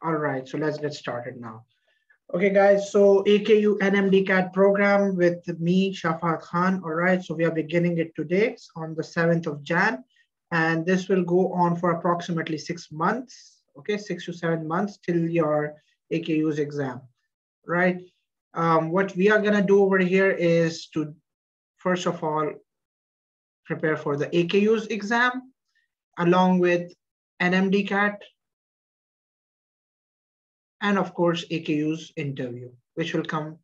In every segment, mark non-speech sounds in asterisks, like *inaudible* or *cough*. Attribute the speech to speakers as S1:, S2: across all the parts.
S1: All right, so let's get started now. Okay, guys, so AKU NMDCAT program with me, Shah Fahad Khan. All right, so we are beginning it today on the 7th of Jan, and this will go on for approximately six months, okay, six to seven months till your AKU's exam, right? Um, what we are gonna do over here is to, first of all, prepare for the AKU's exam, along with NMDCAT, and of course AKU's interview, which will come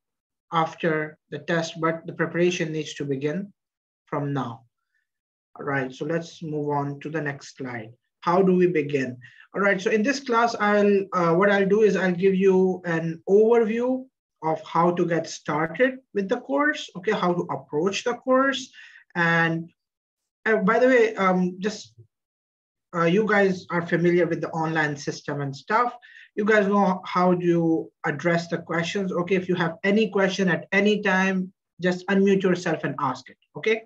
S1: after the test, but the preparation needs to begin from now. All right, so let's move on to the next slide. How do we begin? All right, so in this class, I'll uh, what I'll do is I'll give you an overview of how to get started with the course, okay, how to approach the course. And uh, by the way, um, just uh, you guys are familiar with the online system and stuff you guys know how to address the questions. Okay, if you have any question at any time, just unmute yourself and ask it, okay?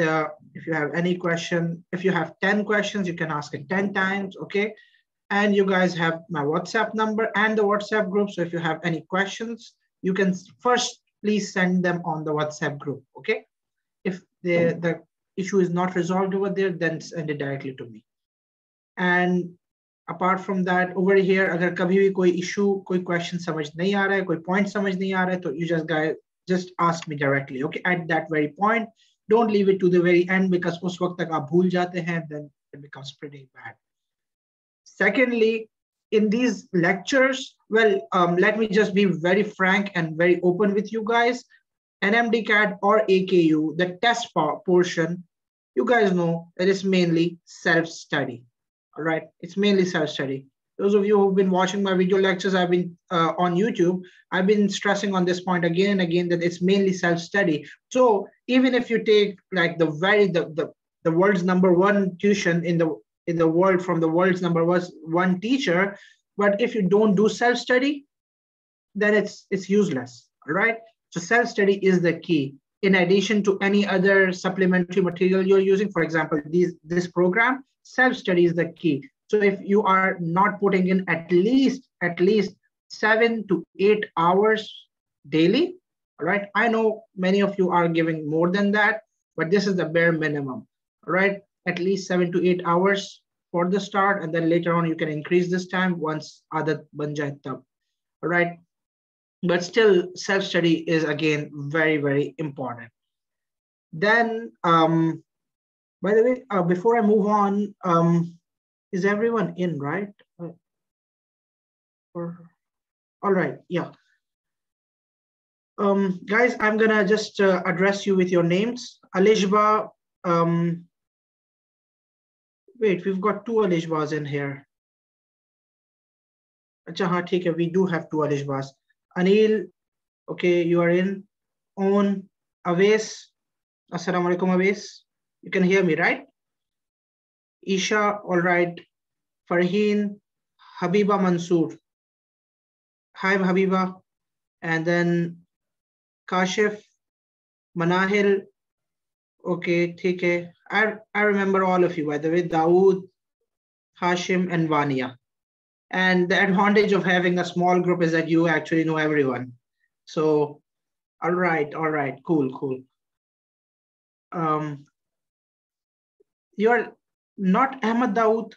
S1: Uh, if you have any question, if you have 10 questions, you can ask it 10 times, okay? And you guys have my WhatsApp number and the WhatsApp group. So if you have any questions, you can first please send them on the WhatsApp group, okay? If the, the issue is not resolved over there, then send it directly to me. And apart from that over here agar kabhi bhi koi issue koi question samajh nahi aa raha hai point samajh nahi aa you just ask me directly okay? At that very point don't leave it to the very end because us waqt tak aap bhool jate hain then it becomes pretty bad. Secondly in these lectures well um, let me just be very frank and very open with you guys. NMDCAT or aku the test portion you guys know it is mainly self study all right. It's mainly self-study those of you who've been watching my video lectures i've been uh, on youtube i've been stressing on this point again and again that it's mainly self-study so even if you take like the very the, the the world's number one tuition in the in the world from the world's number one teacher but if you don't do self-study then it's it's useless. All right? So self-study is the key in addition to any other supplementary material you're using for example these this program self-study is the key. So if you are not putting in at least at least seven to eight hours daily, all right? I know many of you are giving more than that, but this is the bare minimum, right? At least seven to eight hours for the start, and then later on you can increase this time once other banjai tab, all right? But still, self-study is again very, very important. Then um, by the way, uh, before I move on, um, is everyone in, right? Uh, or, all right, yeah. Um, guys, I'm gonna just uh, address you with your names. Alishba, um, wait, we've got two Alishbas in here. Acha, we do have two Alishbas. Anil, okay, you are in. On, Aves, Assalamu alaikum, Aves. You can hear me, right? Isha, all right. Farheen, Habiba Mansoor. Hi, Habiba. And then Kashif, Manahil. Okay, take I, I remember all of you, by the way, Dawood, Hashim, and Vania. And the advantage of having a small group is that you actually know everyone. So, all right, all right, cool, cool. Um, you are not Ahmad Dawood.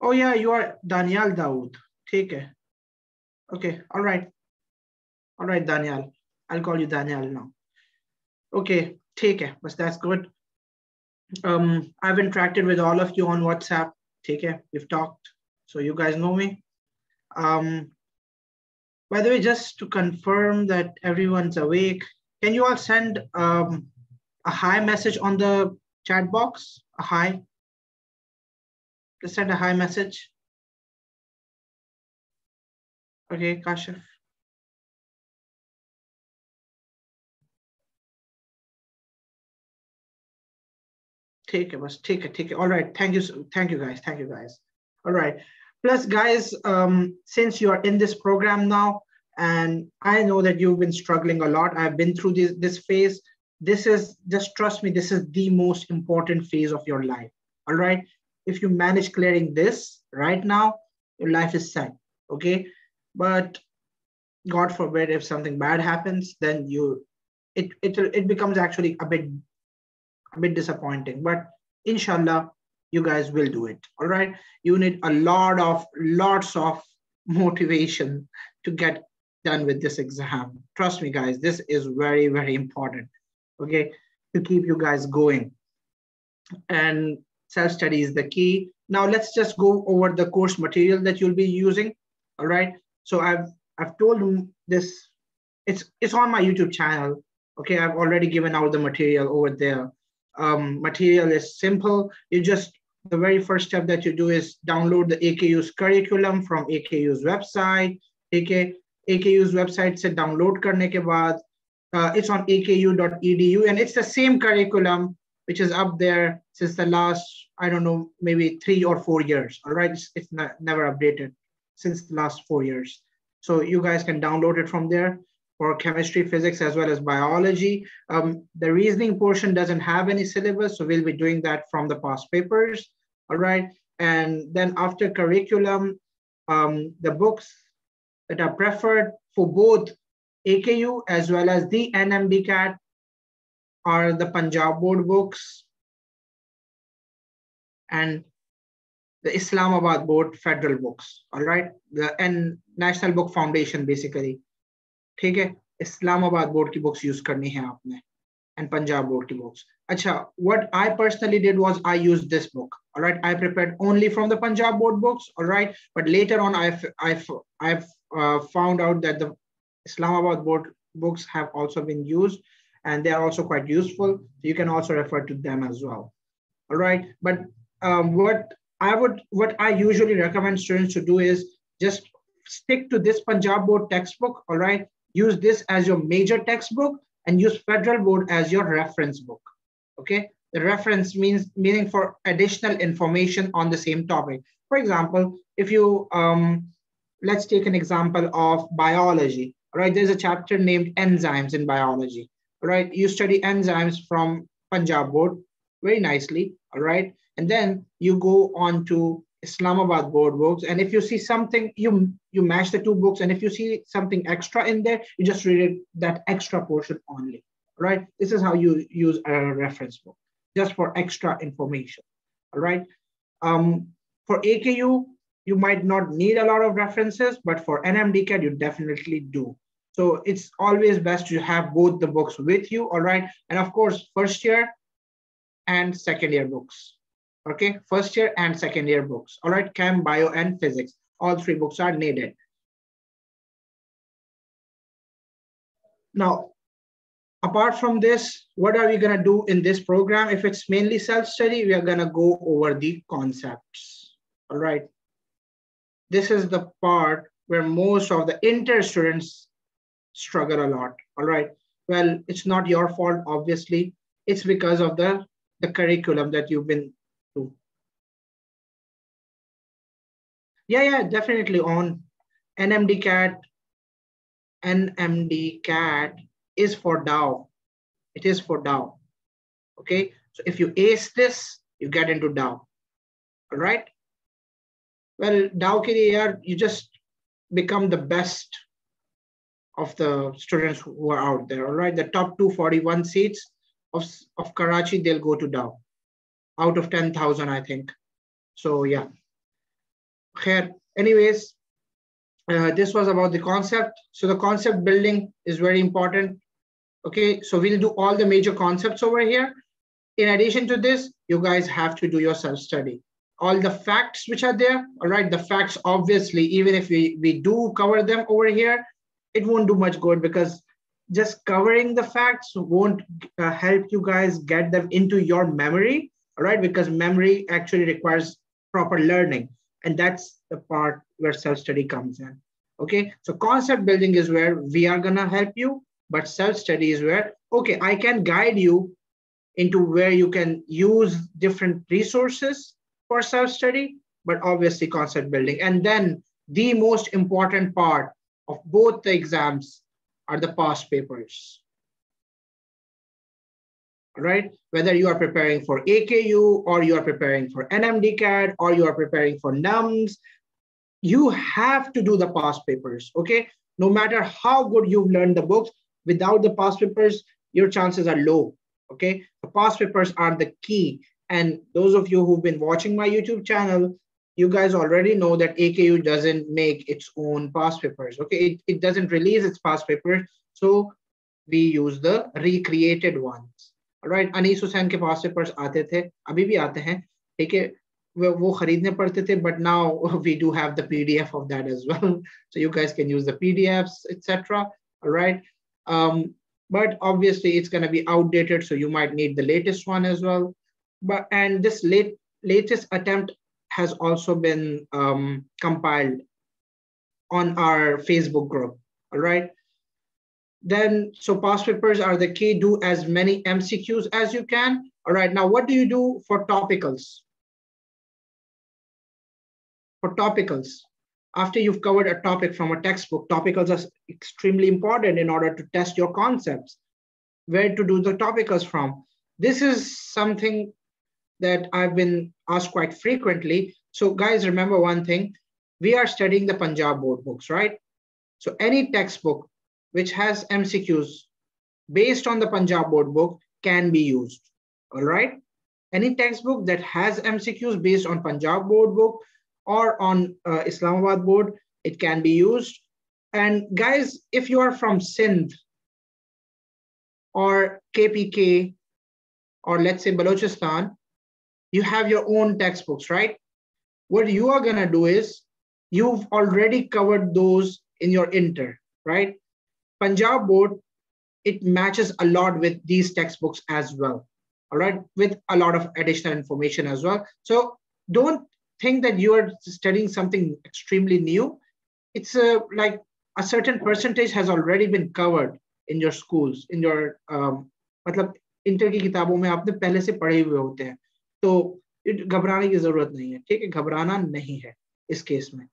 S1: Oh yeah, you are Daniel Dawood. Take it. Okay, all right. All right, Daniel. I'll call you Daniel now. Okay, take it. But that's good. Um, I've interacted with all of you on WhatsApp. Take it. We've talked. So you guys know me. Um, by the way, just to confirm that everyone's awake, can you all send um, a hi message on the chat box? a hi. Just send a hi message. Okay, Kashif. Take it, take it, take it. All right, thank you, thank you guys, thank you guys. All right. Plus, guys, um, since you are in this program now, and I know that you've been struggling a lot. I've been through this, this phase this is just trust me this is the most important phase of your life all right if you manage clearing this right now your life is set okay? But God forbid if something bad happens, then you, it, it, it becomes actually a bit, a bit disappointing, but inshallah, you guys will do it, all right? You need a lot of, lots of motivation to get done with this exam. Trust me, guys, this is very, very important, okay? To keep you guys going. And self-study is the key. Now let's just go over the course material that you'll be using, all right? So I've I've told this, it's it's on my YouTube channel. Okay, I've already given out the material over there. Um, material is simple. You just the very first step that you do is download the AKU's curriculum from AKU's website. AK, AKU's website se download karne ke baad, uh, it's on aku.edu and it's the same curriculum which is up there since the last, I don't know, maybe three or four years. All right, it's, it's not, never updated since the last four years. So you guys can download it from there for chemistry, physics, as well as biology. Um, the reasoning portion doesn't have any syllabus, so we'll be doing that from the past papers, all right? And then after curriculum, um, the books that are preferred for both AKU as well as the NMDCAT are the Punjab board books and the Islamabad board federal books, all right? The and National Book Foundation basically. ठीक है Islamabad board की books use करनी है आपने and Punjab board ki books. Acha, what I personally did was I used this book. All right, I prepared only from the Punjab board books. All right, but later on, I've I've I've uh, found out that the Islamabad board books have also been used, and they are also quite useful. So you can also refer to them as well. All right, but um, what I would what I usually recommend students to do is just stick to this Punjab board textbook. All right, use this as your major textbook and use federal board as your reference book. Okay? The reference means meaning for additional information on the same topic. For example if you um, let's take an example of biology right? There's a chapter named enzymes in biology right? You study enzymes from punjab board very nicely all right? And then you go on to Islamabad board books. And if you see something, you you match the two books. And if you see something extra in there, you just read it that extra portion only. Right? This is how you use a reference book, just for extra information. All right. Um, for AKU, you might not need a lot of references, but for NMDCAT, you definitely do. So it's always best to have both the books with you, all right? And of course, first year and second year books okay first year and second year books all right chem bio and physics all three books are needed. Now apart from this what are we going to do in this program? If it's mainly self-study we are going to go over the concepts. All right? This is the part where most of the inter students struggle a lot. All right? Well it's not your fault obviously. It's because of the the curriculum that you've been Yeah, yeah, definitely on NMD cat. NMD cat is for Dow. It is for Dow. Okay, so if you ace this, you get into Dow. All right. Well, Dow ke you just become the best of the students who are out there. All right, the top 241 seats of, of Karachi, they'll go to DAO out of 10,000, I think. So yeah. Anyways, uh, this was about the concept. So the concept building is very important. Okay, so we'll do all the major concepts over here. In addition to this, you guys have to do your self-study. All the facts which are there, all right, the facts, obviously, even if we, we do cover them over here, it won't do much good because just covering the facts won't uh, help you guys get them into your memory, all right, because memory actually requires proper learning. And that's the part where self-study comes in. Okay, so concept building is where we are gonna help you, but self-study is where, okay, I can guide you into where you can use different resources for self-study, but obviously concept building. And then the most important part of both the exams are the past papers right? Whether you are preparing for AKU or you are preparing for NMDCAT or you are preparing for NUMS, you have to do the past papers, okay? No matter how good you've learned the books, without the past papers, your chances are low, okay? The past papers are the key. And those of you who've been watching my YouTube channel, you guys already know that AKU doesn't make its own past papers, okay? It, it doesn't release its past papers. So we use the recreated ones. All right, Anis Hussain के पास papers आते थे, अभी भी आते हैं, ठीक है? वो खरीदने पड़ते थे but now we do have the pdf of that as well so you guys can use the pdfs etc all right um, but obviously it's going to be outdated so you might need the latest one as well but and this late latest attempt has also been um, compiled on our facebook group all right then so past papers are the key do as many mcqs as you can all right now what do you do for topicals for topicals. After you've covered a topic from a textbook, topicals are extremely important in order to test your concepts. Where to do the topicals from? This is something that I've been asked quite frequently. So guys, remember one thing, we are studying the Punjab board books, right? So any textbook which has MCQs based on the Punjab board book can be used, all right? Any textbook that has MCQs based on Punjab board book or on uh, Islamabad board, it can be used. And guys, if you are from Sindh or KPK, or let's say Balochistan, you have your own textbooks, right? What you are gonna do is you've already covered those in your inter, right? Punjab board, it matches a lot with these textbooks as well, all right? With a lot of additional information as well. So don't think that you are studying something extremely new, it's a, like a certain percentage has already been covered in your schools, in your um, मतलब inter की किताबों में आपने पहले से पढ़े हुए होते हैं तो घबराने की जरूरत नहीं है ठीक है घबराना नहीं है इस केस में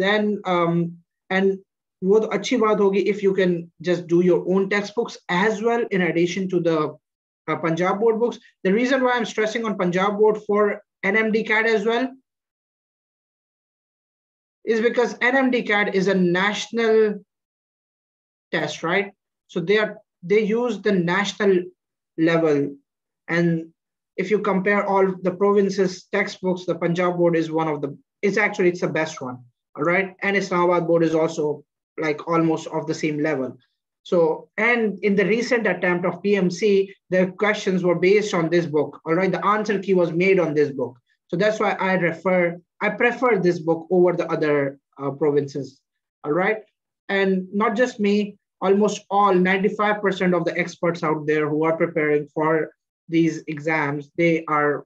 S1: देन एंड वो तो अच्छी बात होगी if you can just do your own text books as well in addition to the Punjab board books the reason why I am stressing on Punjab board for NMDCAT as well is because NMDCAT is a national test, right? So they are they use the national level. And if you compare all the provinces textbooks, the Punjab board is one of the it's actually it's the best one. All right. And Islamabad board is also like almost of the same level. So, and in the recent attempt of PMC, the questions were based on this book, all right? The answer key was made on this book. So that's why I refer I prefer this book over the other uh, provinces. All right. And not just me, almost all 95% of the experts out there who are preparing for these exams, they are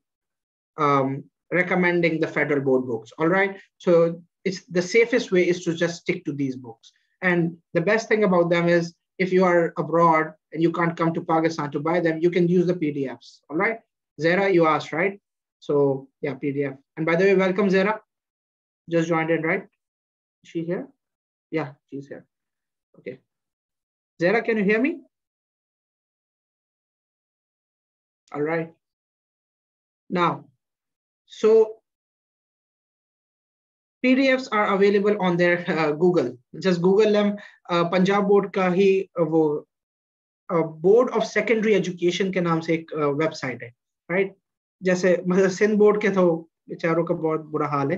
S1: um, recommending the federal board books. All right. So it's the safest way is to just stick to these books. And the best thing about them is if you are abroad and you can't come to Pakistan to buy them, you can use the PDFs. All right. Zara, you asked, right? So yeah, PDF. And by the way, welcome Zara. Just joined in, right? Is she here? Yeah, she's here. Okay. Zara, can you hear me? All right. Now, so PDFs are available on their uh, Google. Just Google them. Uh, Punjab board का ही uh, वो uh, Board of Secondary Education के नाम से एक uh, website है, right? जैसे मतलब Sindh board के तो बेचारों का बहुत बुरा हाल है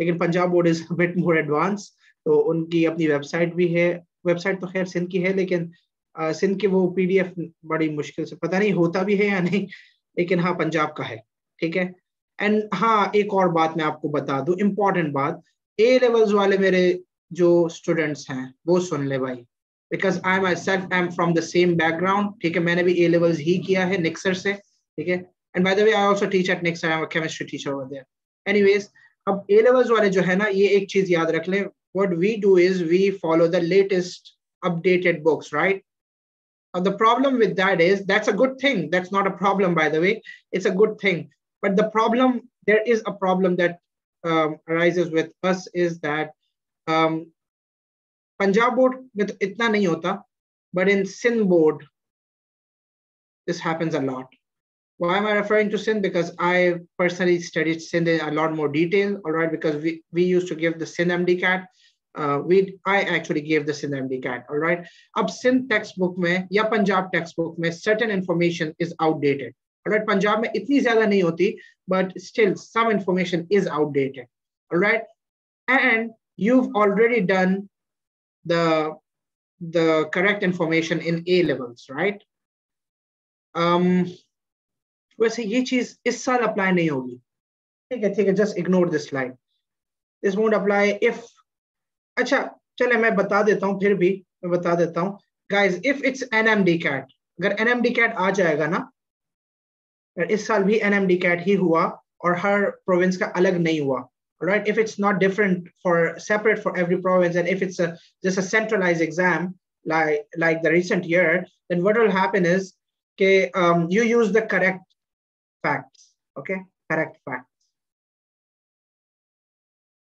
S1: लेकिन Punjab board is bit more advance तो उनकी अपनी वेबसाइट भी है वेबसाइट तो खैर सिंध की है लेकिन सिंध के वो पीडीएफ बड़ी मुश्किल से पता नहीं होता भी है या नहीं लेकिन हाँ पंजाब का है ठीक है एंड हाँ एक और बात मैं आपको बता दू इम्पोर्टेंट बात ए लेवल्स वाले मेरे जो स्टूडेंट्स हैं, वो सुन ले भाई। Because I am I self I am from the same background ठीक है, मैंने भी ए लेवल्स ही किया है निक्सर से, ठीक है। And by the way I also teach at Nixor I am a chemistry teacher over there anyways अब ए लेवल्स वाले जो है ना, ये एक चीज़ याद रख लें what we do is we follow the latest updated books right the problem with that is that's a good thing that's not a problem by the way it's a good thing But the problem, there is a problem that um, arises with us is that um, Punjab board with itna nahi hota, but in Sindh board, this happens a lot. Why am I referring to Sindh? Because I personally studied Sindh in a lot more detail, all right, because we, we used to give the Sindh MDCAT. Uh, we I actually gave the Sindh MDCAT, all right. Ab Sindh textbook mein ya Punjab textbook mein certain information is outdated. Mein itni zyada nahi hoti, but still some information is outdated. All right. And you've already done the the correct information in A levels, right? Um, वैसे ये चीज़ इस साल apply नहीं होगी ठीक है ठीक है just ignore this slide this won't apply if अच्छा चले मैं बता देता हूँ फिर भी मैं बता देता हूँ guys if it's NMD cat अगर एनएमडी कैट आ जाएगा ना इस साल भी एनएमडी कैट ही हुआ और हर प्रोविंस का अलग नहीं हुआ right if it's not different for separate for every province and if it's a just a centralized exam like like the recent year then what will happen is okay um, you use the correct facts, okay? Correct facts.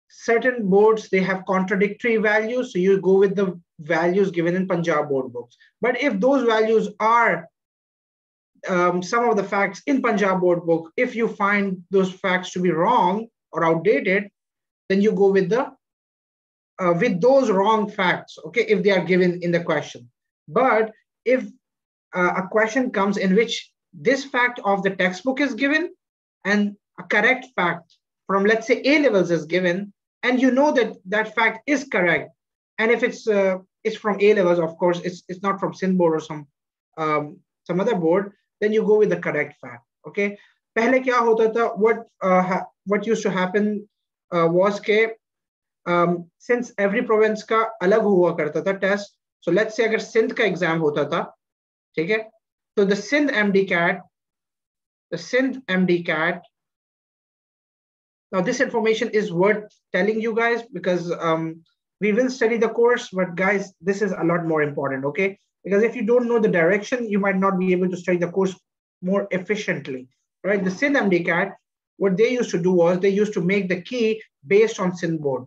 S1: Certain boards, they have contradictory values, so you go with the values given in Punjab board books. But if those values are um, some of the facts in Punjab board book, if you find those facts to be wrong or outdated, then you go with the uh, with those wrong facts, okay, if they are given in the question. But if uh, a question comes in which this fact of the textbook is given and a correct fact from let's say A levels is given and you know that that fact is correct and if it's uh, it's from A levels of course it's it's not from Sindh board or some um, some other board then you go with the correct fact okay पहले क्या होता था what uh, what used to happen uh, was के um, since every province का अलग हुआ करता था test so let's say अगर सिंध का एग्जाम होता था ठीक है so the Sindh MDCAT, the Sindh MDCAT, now this information is worth telling you guys because um, we will study the course, but guys, this is a lot more important, okay? because if you don't know the direction, you might not be able to study the course more efficiently, right? The MDCAT, what they used to do was they used to make the key based on Sindh board,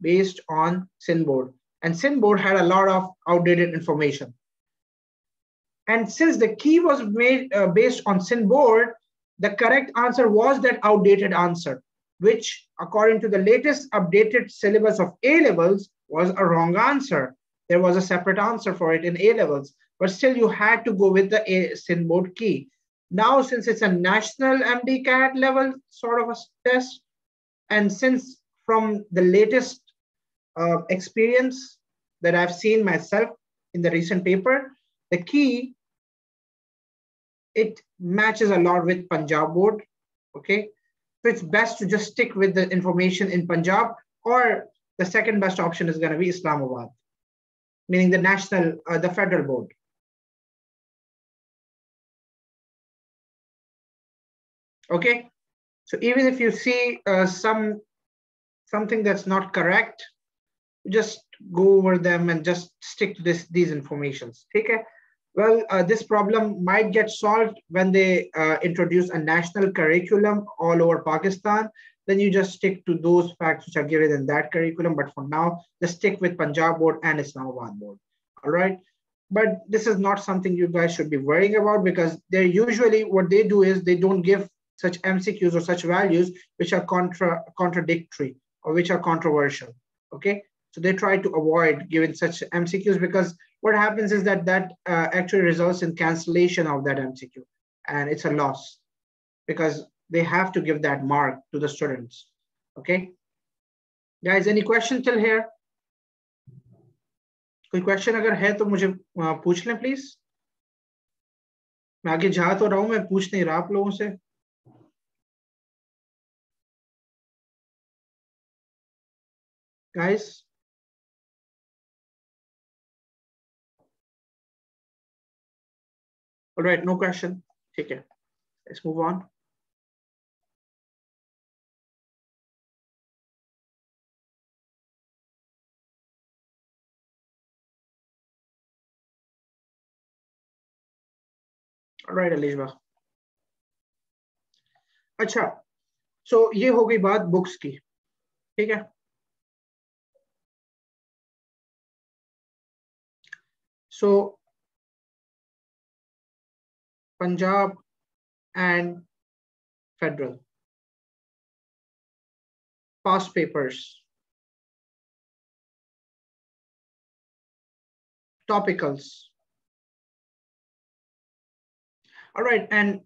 S1: based on Sindh board. And Sindh board had a lot of outdated information. And since the key was made uh, based on Sindh board, the correct answer was that outdated answer, which according to the latest updated syllabus of A levels was a wrong answer. There was a separate answer for it in A levels, but still you had to go with the A Sindh board key. Now, since it's a national MDCAT level sort of a test, and since from the latest uh, experience that I've seen myself in the recent paper, the key it matches a lot with Punjab board. Okay. So it's best to just stick with the information in Punjab or the second best option is going to be Islamabad, meaning the national, uh, the federal board. Okay. So even if you see uh, some something that's not correct, just go over them and just stick to this these informations. Okay. Well, uh, this problem might get solved when they uh, introduce a national curriculum all over Pakistan. Then you just stick to those facts which are given in that curriculum. But for now, just stick with Punjab board and Islamabad board. All right. But this is not something you guys should be worrying about because they're usually what they do is they don't give such MCQs or such values which are contra contradictory or which are controversial. Okay. So they try to avoid giving such MCQs because what happens is that that uh, actually results in cancellation of that MCQ and it's a loss because they have to give that mark to the students. Okay. Guys, any question till here? कोई question अगर है तो मुझे पूछ लें please मैं आगे जा तो रहा हूँ मैं पूछ नहीं रहा आप लोगों से guys All right, no question. Take care. Let's move on. Right right, Alishba. अच्छा सो so ये हो गई बात बुक्स की ठीक है so so, Punjab and federal past papers topicals All right, and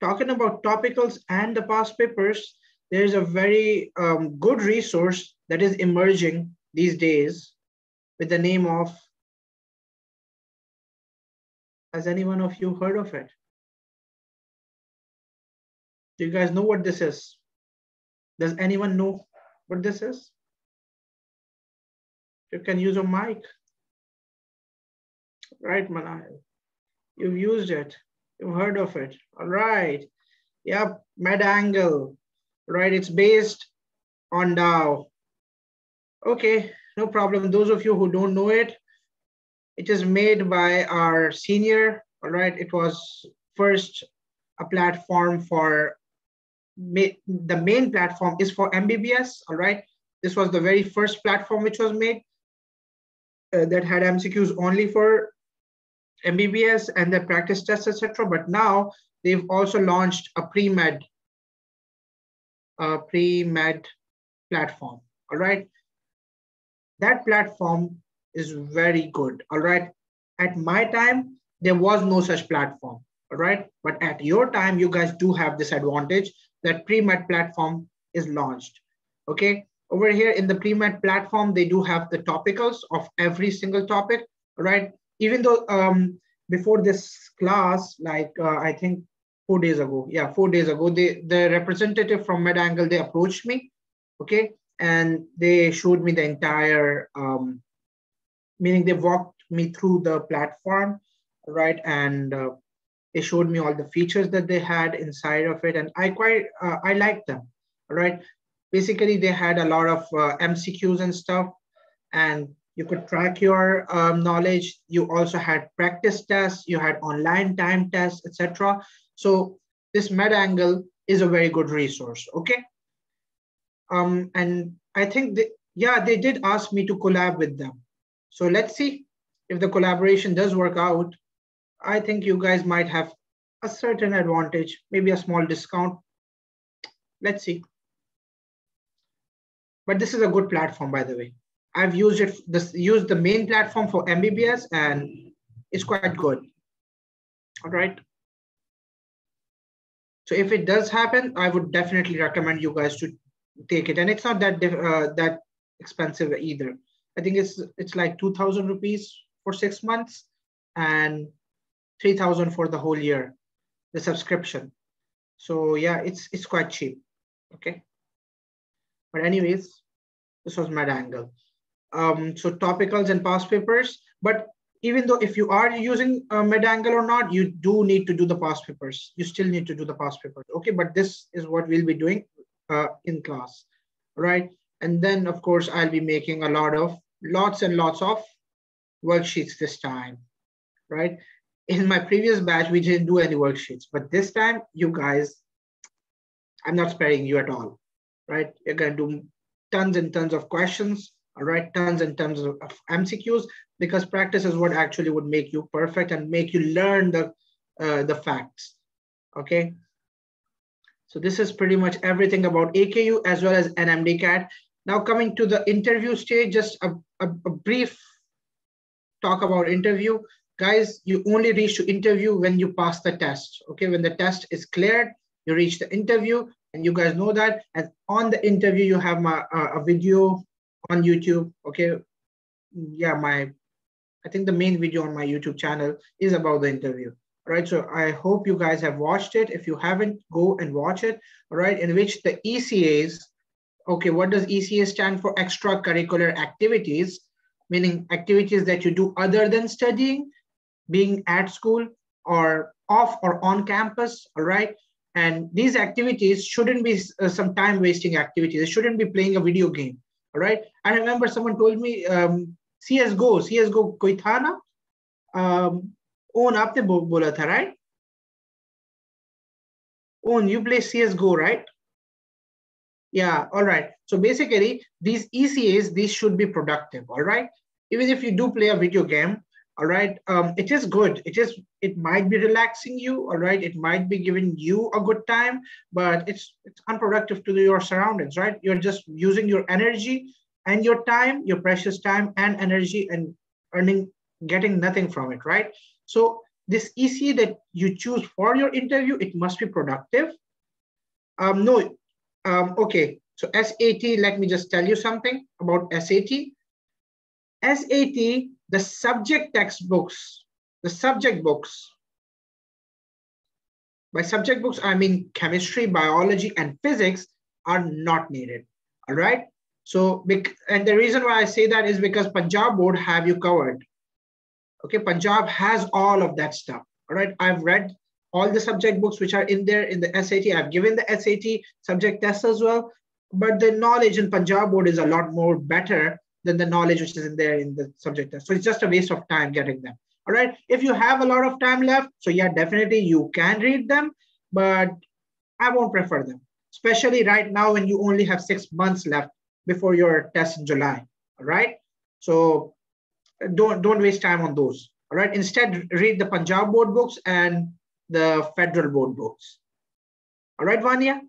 S1: talking about topicals and the past papers, there's a very um, good resource that is emerging these days with the name of, has anyone of you heard of it? Do you guys know what this is? Does anyone know what this is? You can use a mic. Right, Manahil. You've used it. You've heard of it. All right. Yep, MedAngle. Right, it's based on Dow. Okay, no problem. Those of you who don't know it, it is made by our senior. All right, it was first a platform for the main platform is for MBBS. All right, this was the very first platform which was made uh, that had MCQs only for MBBS and their practice tests, etc. But now they've also launched a pre-med, a pre-med platform. All right. That platform is very good. All right. At my time, there was no such platform. All right. But at your time, you guys do have this advantage that pre-med platform is launched. Okay. Over here in the pre-med platform, they do have the topicals of every single topic. All right even though um, before this class, like uh, I think four days ago, yeah, four days ago, they, the representative from MedAngle, they approached me, okay, and they showed me the entire, um, meaning they walked me through the platform, right, and uh, they showed me all the features that they had inside of it, and I quite, uh, I liked them, right. Basically, they had a lot of uh, MCQs and stuff, and you could track your um, knowledge. You also had practice tests, you had online time tests, etc. So this MedAngle is a very good resource, okay? Um, and I think, that, yeah, they did ask me to collab with them. So let's see if the collaboration does work out. I think you guys might have a certain advantage, maybe a small discount. Let's see. But this is a good platform, by the way. I've used it, this used the main platform for MBBS and it's quite good. All right. So if it does happen, I would definitely recommend you guys to take it. And it's not that uh, that expensive either. I think it's it's like 2000 rupees for six months and 3000 for the whole year, the subscription. So yeah, it's it's quite cheap. Okay. But anyways, this was MedAngle um, so topicals and past papers. But even though if you are using uh, MedAngle or not, you do need to do the past papers. You still need to do the past papers. Okay, but this is what we'll be doing uh, in class, right? And then of course, I'll be making a lot of, lots and lots of worksheets this time, right? In my previous batch, we didn't do any worksheets, but this time you guys, I'm not sparing you at all, right? You're gonna do tons and tons of questions right, tons and tons of, of MCQs because practice is what actually would make you perfect and make you learn the, uh, the facts, okay? So this is pretty much everything about AKU as well as NMDCAT. Now coming to the interview stage, just a, a, a brief talk about interview. Guys, you only reach to interview when you pass the test, okay? When the test is cleared, you reach the interview and you guys know that. And on the interview, you have my, uh, a video on YouTube. Okay, yeah, my I think the main video on my YouTube channel is about the interview. All right, so I hope you guys have watched it. If you haven't, go and watch it. All right, in which the ECAs, okay, what does ECA stand for? Extracurricular activities, meaning activities that you do other than studying, being at school or off or on campus. All right, and these activities shouldn't be uh, some time wasting activities. It shouldn't be playing a video game all right. I remember someone told me um, CSGO, CSGO कोई था ना? Um, own आपने बोला था, right? Own, you play CSGO, right? Yeah, all right. So basically, these ECAs, these should be productive, all right? Even if you do play a video game, all right um, it is good. It is it might be relaxing you all right? It might be giving you a good time but it's it's unproductive to your surroundings right? You're just using your energy and your time your precious time and energy and earning getting nothing from it right? So this ec that you choose for your interview it must be productive. Um no um okay. So SAT let me just tell you something about SAT SAT the subject textbooks, the subject books, by subject books, I mean chemistry, biology, and physics are not needed, all right? So, and the reason why I say that is because Punjab board have you covered. Okay, Punjab has all of that stuff, all right? I've read all the subject books which are in there in the SAT. I've given the SAT subject tests as well, but the knowledge in Punjab board is a lot more better than the knowledge which is in there in the subject test. So it's just a waste of time getting them. All right. If you have a lot of time left, so yeah, definitely you can read them, but I won't prefer them, especially right now when you only have six months left before your test in July. All right. So don't don't waste time on those. All right. Instead, read the Punjab board books and the federal board books. All right, Vanya.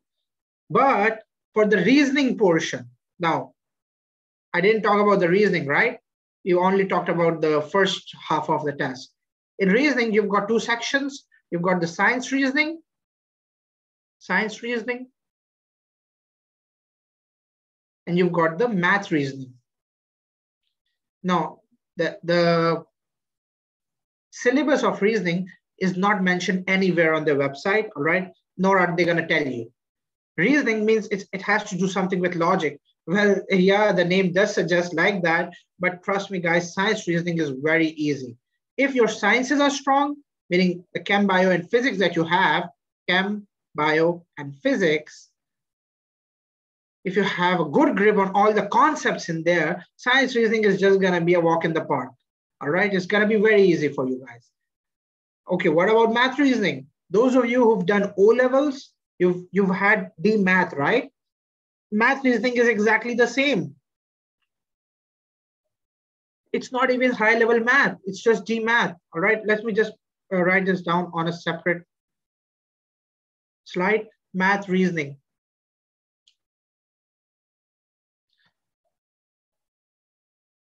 S1: But for the reasoning portion, now I didn't talk about the reasoning, right? You only talked about the first half of the test. In reasoning, you've got two sections. You've got the science reasoning, science reasoning, and you've got the math reasoning. Now, the, the syllabus of reasoning is not mentioned anywhere on their website, all right? Nor are they gonna tell you. Reasoning means it has to do something with logic. Well, yeah, the name does suggest like that, but trust me, guys, science reasoning is very easy. If your sciences are strong, meaning the chem, bio, and physics that you have, chem, bio, and physics, if you have a good grip on all the concepts in there, science reasoning is just gonna be a walk in the park. All right, it's gonna be very easy for you guys. Okay, what about math reasoning? Those of you who've done O levels, you've you've had add math, right? Math reasoning is exactly the same. It's not even high level math. It's just GMath. All right, let me just uh, write this down on a separate slide. Math reasoning.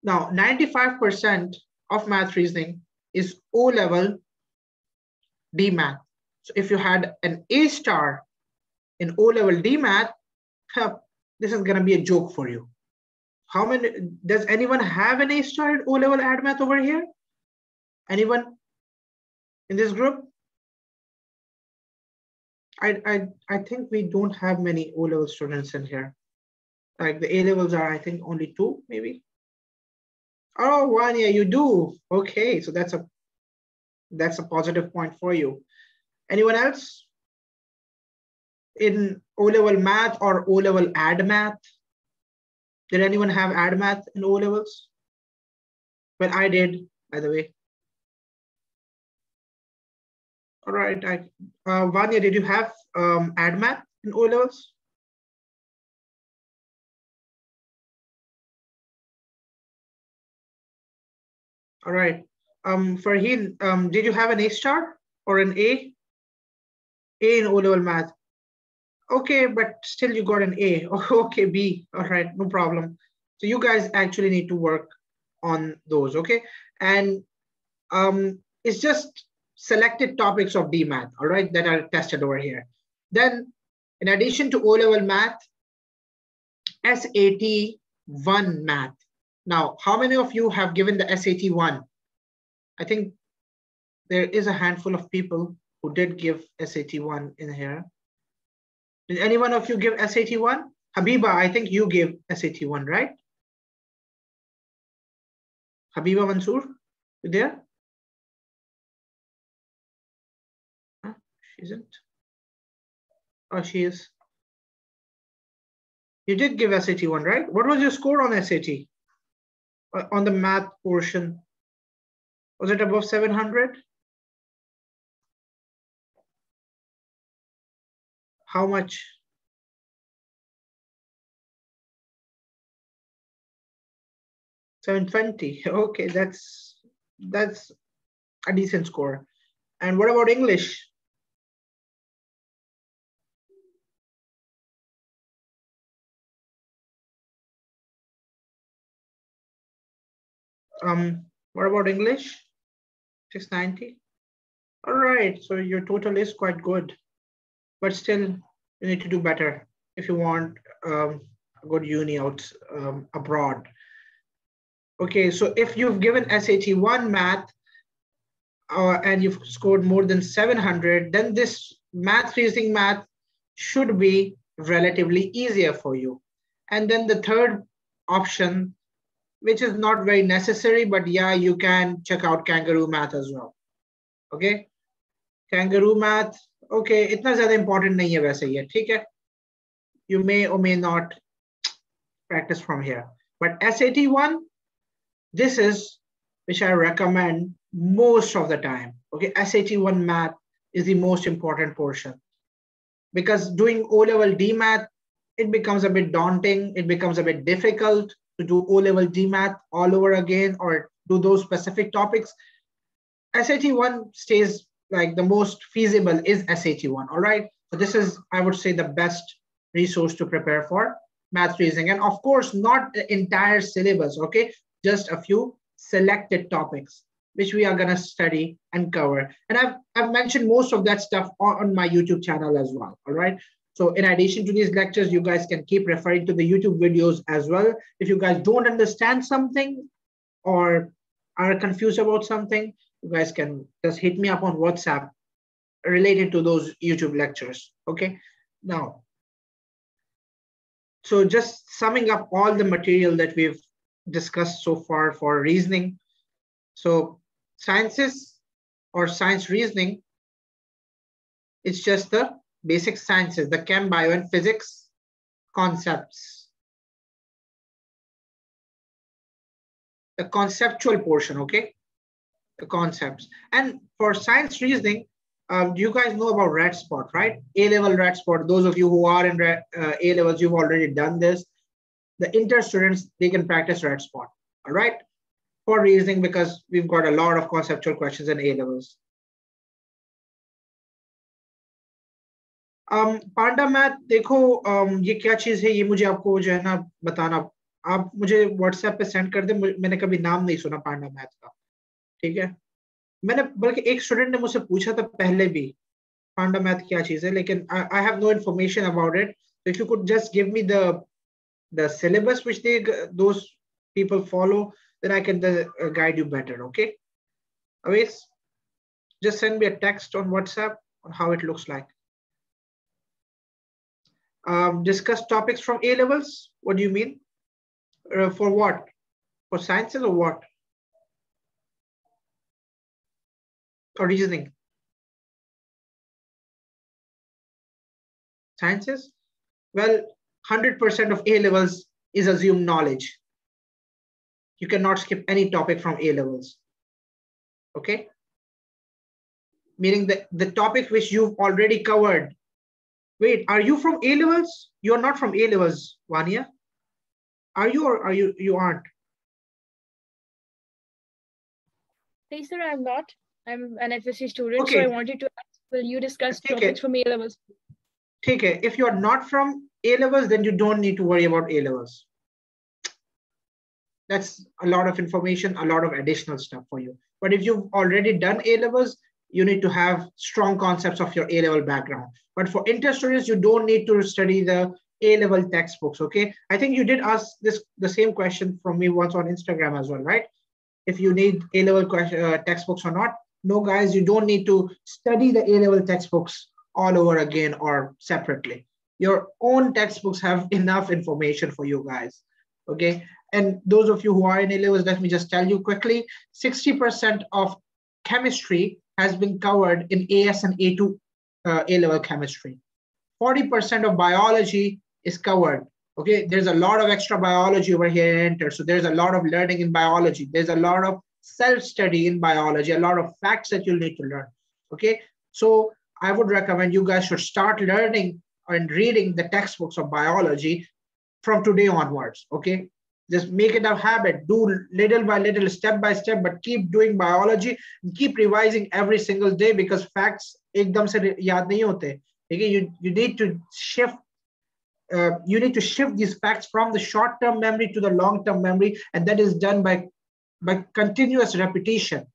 S1: Now, 95% of math reasoning is O level add math. So if you had an A star in O level add math, this is going to be a joke for you. How many, does anyone have an A star in O-level add math over here? Anyone in this group? I, I, I think we don't have many O-level students in here. Like the A-levels are, I think, only two, maybe. Oh, one, yeah, you do. Okay, so that's a that's a positive point for you. Anyone else? In O-level math or O-level add math? Did anyone have add math in O-levels? Well, I did, by the way. All right, I, uh, Vanya, did you have um, add math in O-levels? All right. Um, Farheen, um, did you have an A star or an A? A in O-level math. Okay, but still you got an A. *laughs* okay, B. All right, no problem. So you guys actually need to work on those, okay? And um, it's just selected topics of add math, all right, that are tested over here. Then in addition to O-level math, SAT 1 math. Now, how many of you have given the SAT 1? I think there is a handful of people who did give SAT 1 in here. Did any one of you give SAT 1? Habiba, I think you gave SAT 1, right? Habiba Mansoor, you there? Huh? She isn't. Oh, she is. You did give SAT 1, right? What was your score on SAT? Uh, on the math portion? Was it above 700? How much? Seven twenty. *laughs* Okay, that's that's a decent score. And what about English? Um, what about English? 690. All right, so your total is quite good, but still you need to do better if you want um, a good uni out um, abroad. Okay, so if you've given SAT 1 math uh, and you've scored more than 700, then this math reasoning math should be relatively easier for you. And then the third option, which is not very necessary, but yeah, you can check out kangaroo math as well. Okay, kangaroo math, okay, itna zyada important nahi hai waise ye, theek hai? You may or may not practice from here. But SAT 1, this is which I recommend most of the time. Okay, SAT 1 math is the most important portion because doing O level add math, it becomes a bit daunting. It becomes a bit difficult to do O level add math all over again or do those specific topics. SAT 1 stays like the most feasible is SAT 1. All right. So this is, I would say, the best resource to prepare for math reasoning. And of course, not the entire syllabus. Okay just a few selected topics which we are going to study and cover. And I've, I've mentioned most of that stuff on, on, my YouTube channel as well. All right. So in addition to these lectures, you guys can keep referring to the YouTube videos as well. If you guys don't understand something or are confused about something, you guys can just hit me up on WhatsApp related to those YouTube lectures. Okay. Now, so just summing up all the material that we've discussed so far for reasoning. So sciences or science reasoning, it's just the basic sciences, the chem, bio, and physics concepts. The conceptual portion, okay? The concepts. And for science reasoning, um, do you guys know about red spot, right? A-level red spot. Those of you who are in red, uh, A-levels, you've already done this the inter students, they can practice red spot, all right? For reasoning, because we've got a lot of conceptual questions in A levels. Um, Panda math देखो um, ये क्या चीज है ये मुझे आपको जो है ना बताना आप मुझे व्हाट्सएप पे सेंड कर दे मैंने कभी नाम नहीं सुना पांडा मैथ का ठीक है मैंने बल्कि एक स्टूडेंट ने मुझसे पूछा था पहले भी पांडा मैथ क्या चीज है लेकिन I have no information about it if you could just give me the the syllabus which they those people follow, then I can uh, guide you better. Okay. Always just send me a text on WhatsApp on how it looks like. Um, discuss topics from A levels. What do you mean? Uh, for what? For sciences or what? Or reasoning? Sciences? Well, 100% of A levels is assumed knowledge. You cannot skip any topic from A levels. Okay? Meaning that the topic which you've already covered. Wait, are you from A levels? You're not from A levels, Vania. Are you or are you you aren't?
S2: Hey, sir, I'm not. I'm an FSC student, okay. so I wanted to ask, will you discuss topics from A levels?
S1: Okay, if you're not from a levels, then you don't need to worry about A levels. That's a lot of information, a lot of additional stuff for you. But if you've already done A levels, you need to have strong concepts of your A level background. But for inter students, you don't need to study the A level textbooks. Okay. I think you did ask this the same question from me once on Instagram as well, right? If you need A level uh, textbooks or not. No, guys, you don't need to study the A level textbooks all over again or separately your own textbooks have enough information for you guys. Okay. And those of you who are in A levels, let me just tell you quickly 60% of chemistry has been covered in AS and A2 uh, A level chemistry. 40% of biology is covered. Okay. There's a lot of extra biology over here in Enter. So there's a lot of learning in biology. There's a lot of self study in biology, a lot of facts that you'll need to learn. Okay. So I would recommend you guys should start learning and reading the textbooks of biology from today onwards. Okay, just make it a habit do little by little step by step but keep doing biology keep revising every single day because facts ekdam se yaad nahi hote okay you you need to shift uh, you need to shift these facts from the short term memory to the long term memory and that is done by by continuous repetition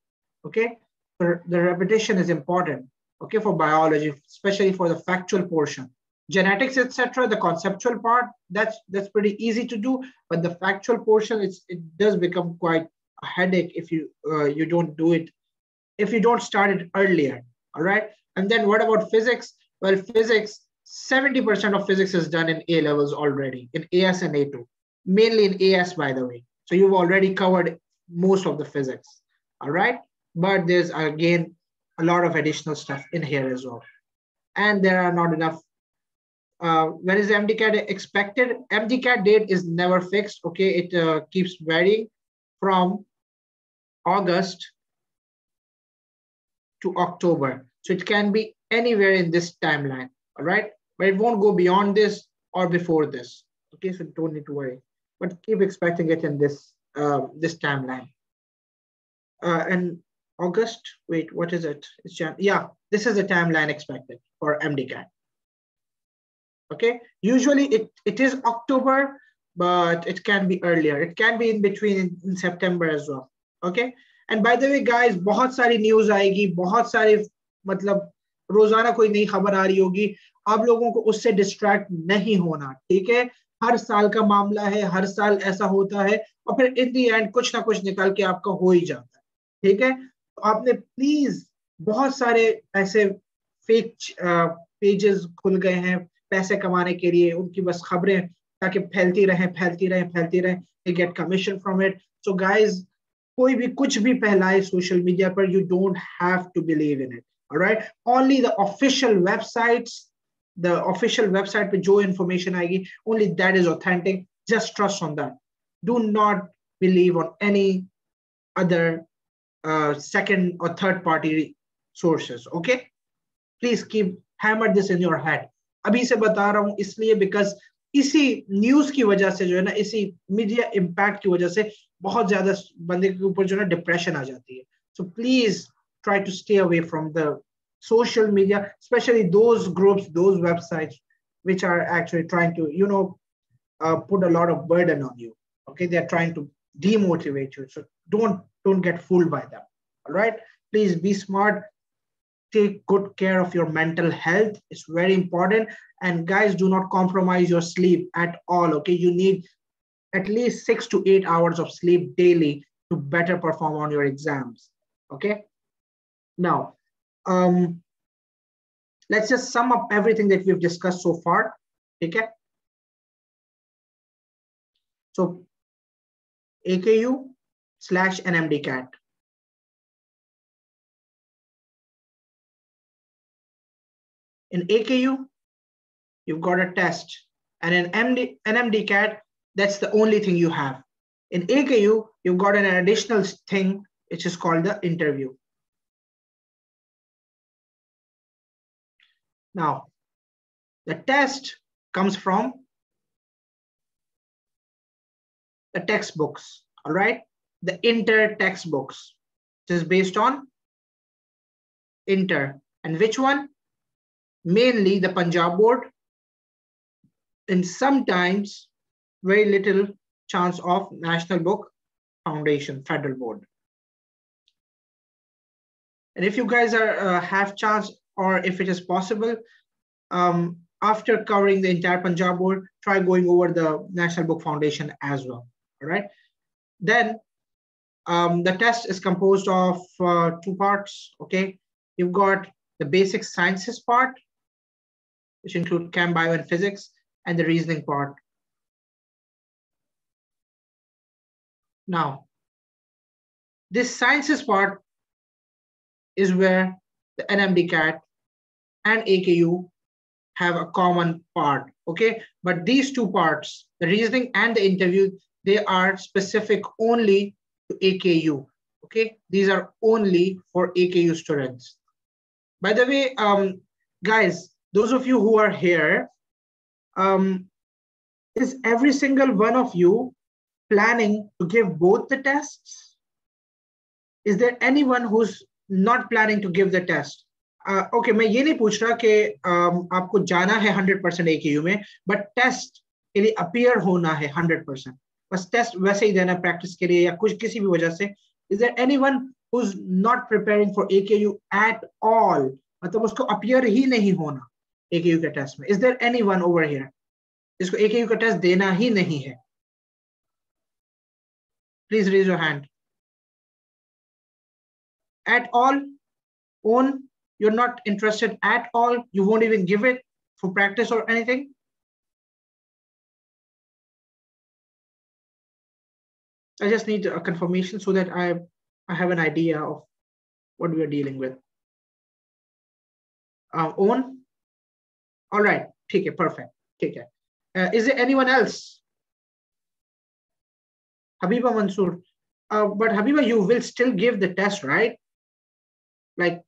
S1: okay? The repetition is important okay for biology especially for the factual portion. Genetics etc the conceptual part that's that's pretty easy to do but the factual portion it's it does become quite a headache if you uh, you don't do it if you don't start it earlier all right? And then what about physics? Well physics 70% of physics is done in a levels already in as and a2 mainly in as by the way. So you've already covered most of the physics all right but there's again a lot of additional stuff in here as well and there are not enough uh, when is MDCAT expected? MDCAT date is never fixed. Okay, it uh, keeps varying from August to October. So it can be anywhere in this timeline. All right, but it won't go beyond this or before this. Okay, so don't need to worry. But keep expecting it in this uh, this timeline. Uh, and August. Wait, what is it? It's Jan. Yeah, this is the timeline expected for MDCAT okay usually it it is october but it can be earlier it can be in between in, in september as well okay and by the way guys बहुत सारी news आएगी बहुत सारे मतलब रोजाना कोई नई खबर आ रही होगी आप लोगों को उससे डिस्ट्रैक्ट नहीं होना ठीक है हर साल का मामला है, हर साल ऐसा होता है और फिर इन दी एंड कुछ ना कुछ निकल के आपका हो ही जाता है, ठीक है? तो आपने प्लीज़ बहुत सारे ऐसे फेक पेजेस खुल गए हैं पैसे कमाने के लिए, उनकी बस खबरें ताकि फैलती रहे फैलती रहे फैलती रहे they get commission from it so guys कोई भी, कुछ भी फैलाए सोशल मीडिया पर you don't have to believe in it alright only the official websites the official website पे जो इंफॉर्मेशन आएगी only that is authentic just trust on that do not believe on any uh, second or third party sources okay? Please keep hammer this in your head. अभी से बता रहा हूँ इसलिए because इसी न्यूज़ की वजह से जो है ना इसी मीडिया इम्पैक्ट की वजह से बहुत ज़्यादा बंदे के ऊपर जो है ना डिप्रेशन आ जाती है। So please try to stay away from the social media especially those groups those websites which are actually trying to you know uh, put a lot of burden on you. Okay they're trying to demotivate you. So don't don't get fooled by them. All right? Please be smart. Take good care of your mental health. It's very important. And guys do not compromise your sleep at all. Okay you need at least six to eight hours of sleep daily to better perform on your exams. Okay? Now um let's just sum up everything that we've discussed so far okay so aku slash nmdcat In AKU, you've got a test. And in MD, NMDCAT, that's the only thing you have. In AKU, you've got an additional thing, which is called the interview. Now, the test comes from the textbooks, all right? The inter textbooks, which is based on inter. And which one? mainly the Punjab board, and sometimes very little chance of National Book Foundation Federal Board. And if you guys are uh, have chance or if it is possible, um, after covering the entire Punjab board, try going over the National Book Foundation as well. All right. Then um, the test is composed of uh, two parts. Okay. You've got the basic sciences part which include chem, bio, and physics, and the reasoning part. Now, this sciences part is where the NMDCAT and AKU have a common part, okay? But these two parts, the reasoning and the interview, they are specific only to AKU, okay? These are only for AKU students. By the way, um, guys, those of you who are here, um, is every single one of you planning to give both the tests? Is there anyone who's not planning to give the test? Okay okay, मैं ये नहीं पूछ रहा कि um, आपको जाना है hundred percent A K U में बट टेस्ट के लिए अपियर होना है हंड्रेड परसेंट बस टेस्ट वैसे ही देना प्रैक्टिस के लिए या कुछ किसी भी वजह से। Is there anyone who is not preparing for AKU at all मतलब उसको अपियर ही नहीं होना एकेयू के टेस्ट में। Is there anyone over here जिसको एकेयू का टेस्ट देना ही नहीं है। Please raise your hand at all own you're not interested at all you won't even give it for practice or anything I just need a confirmation so that I, I have an idea of what we are dealing with. Uh? All right, take it, perfect, take it. Uh, is there anyone else? Habiba Mansoor. Uh, but Habiba, you will still give the test, right? Like,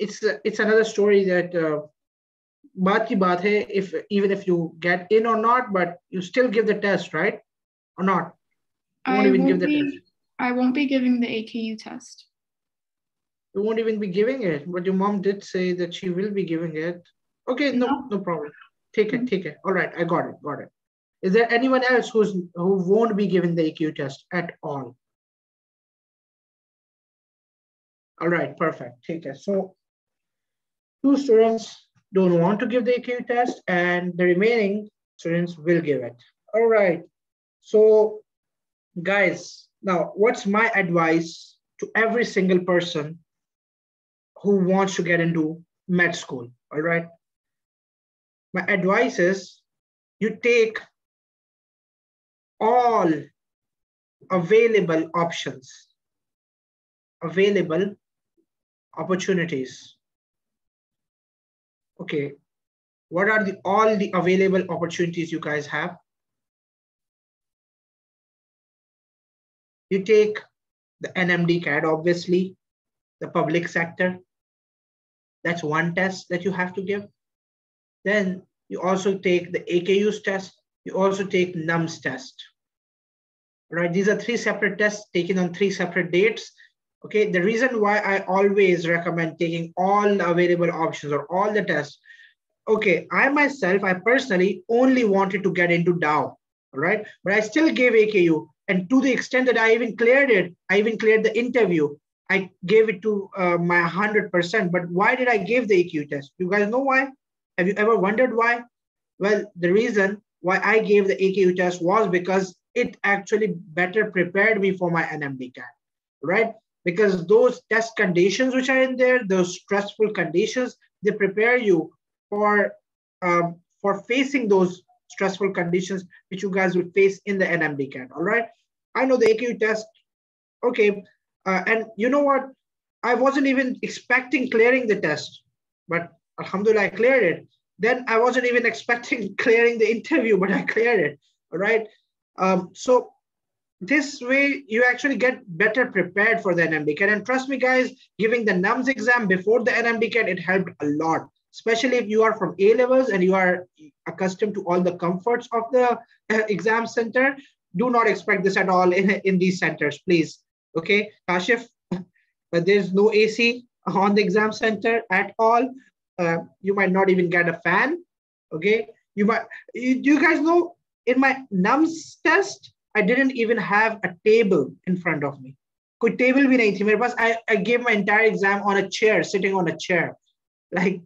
S1: it's it's another story that uh, baat ki baat hai, if even if you get in or not, but you still give the test, right? Or not?
S3: You won't I even won't give be, test. I won't be giving the AKU test.
S1: You won't even be giving it, but your mom did say that she will be giving it. Okay, no, no, no problem. Take it, mm-hmm. take it. All right, I got it, got it. Is there anyone else who's who won't be giving the AKU test at all? All right, perfect. Take it. So two students don't want to give the AKU test and the remaining students will give it. All right. So guys, now what's my advice to every single person who wants to get into med school? All right. My advice is you take all available options, available opportunities. Okay, what are the all the available opportunities you guys have? You take the NMDCAT, obviously, the public sector. That's one test that you have to give. Then you also take the AKU's test. You also take NUMS test. Right, these are three separate tests taken on three separate dates. Okay, the reason why I always recommend taking all the available options or all the tests. Okay, I myself, I personally only wanted to get into Dow, right? But I still gave AKU and to the extent that I even cleared it, I even cleared the interview. I gave it to uh, my 100%. But why did I give the AKU test? You guys know why? Have you ever wondered why? Well, the reason why I gave the AKU test was because it actually better prepared me for my NMDCAT, right? Because those test conditions which are in there, those stressful conditions, they prepare you for um, for facing those stressful conditions which you guys will face in the NMDCAT, all right? I know the AKU test. Okay. Uh, and you know what? I wasn't even expecting clearing the test, but Alhamdulillah, I cleared it. Then I wasn't even *laughs* expecting clearing the interview, but I cleared it. All right. Um, so this way you actually get better prepared for the NMD And trust me, guys, giving the NUMS exam before the NMD it helped a lot, especially if you are from A levels and you are accustomed to all the comforts of the uh, exam center do not expect this at all in, in these centers, please. Okay, Kashif, but there's no AC on the exam center at all. Uh, you might not even get a fan. Okay, you might. You, you guys know in my NUMS test, I didn't even have a table in front of me. कोई table भी नहीं थी मेरे पास I, I gave my entire exam on a chair, sitting on a chair. Like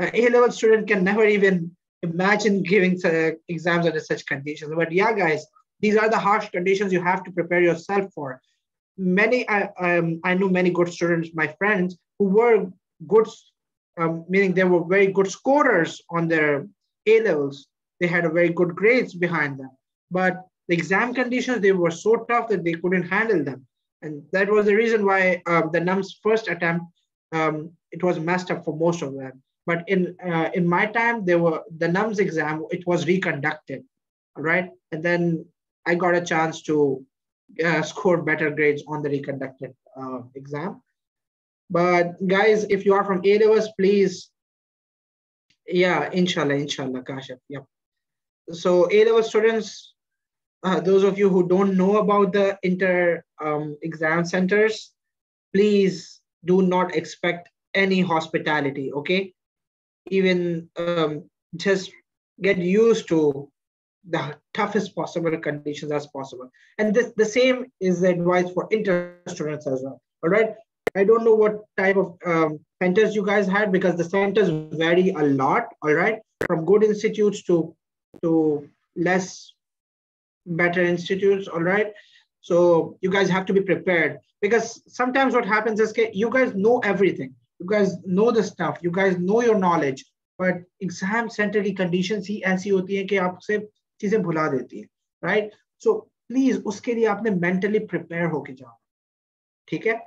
S1: uh, A-level student can never even imagine giving uh, exams under such conditions. But yeah, guys, these are the harsh conditions you have to prepare yourself for. Many, I, um, I know many good students, my friends, who were good, um, meaning they were very good scorers on their A levels. They had a very good grades behind them. But the exam conditions, they were so tough that they couldn't handle them. And that was the reason why um, the NUMS first attempt, um, it was messed up for most of them. But in uh, in my time, there were the NUMS exam, it was reconducted, right? And then I got a chance to uh, score better grades on the reconducted uh, exam. But guys, if you are from A levels, please, yeah, inshallah, inshallah, Kashif, yep. So A level students, uh, those of you who don't know about the inter um, exam centers, please do not expect any hospitality, okay? Even um, just get used to the toughest possible conditions as possible. And this, the same is the advice for inter students as well, all right? I don't know what type of um, centers you guys had because the centers vary a lot, all right? From good institutes to, to less better institutes, all right? So you guys have to be prepared because sometimes what happens is okay, you guys know everything. You guys know the stuff. You guys know your knowledge. But exam center की conditions ही ऐसी होती है कि आपसे चीजें भुला देती है right? So please उसके लिए आपने mentally prepare होके जाओ ठीक है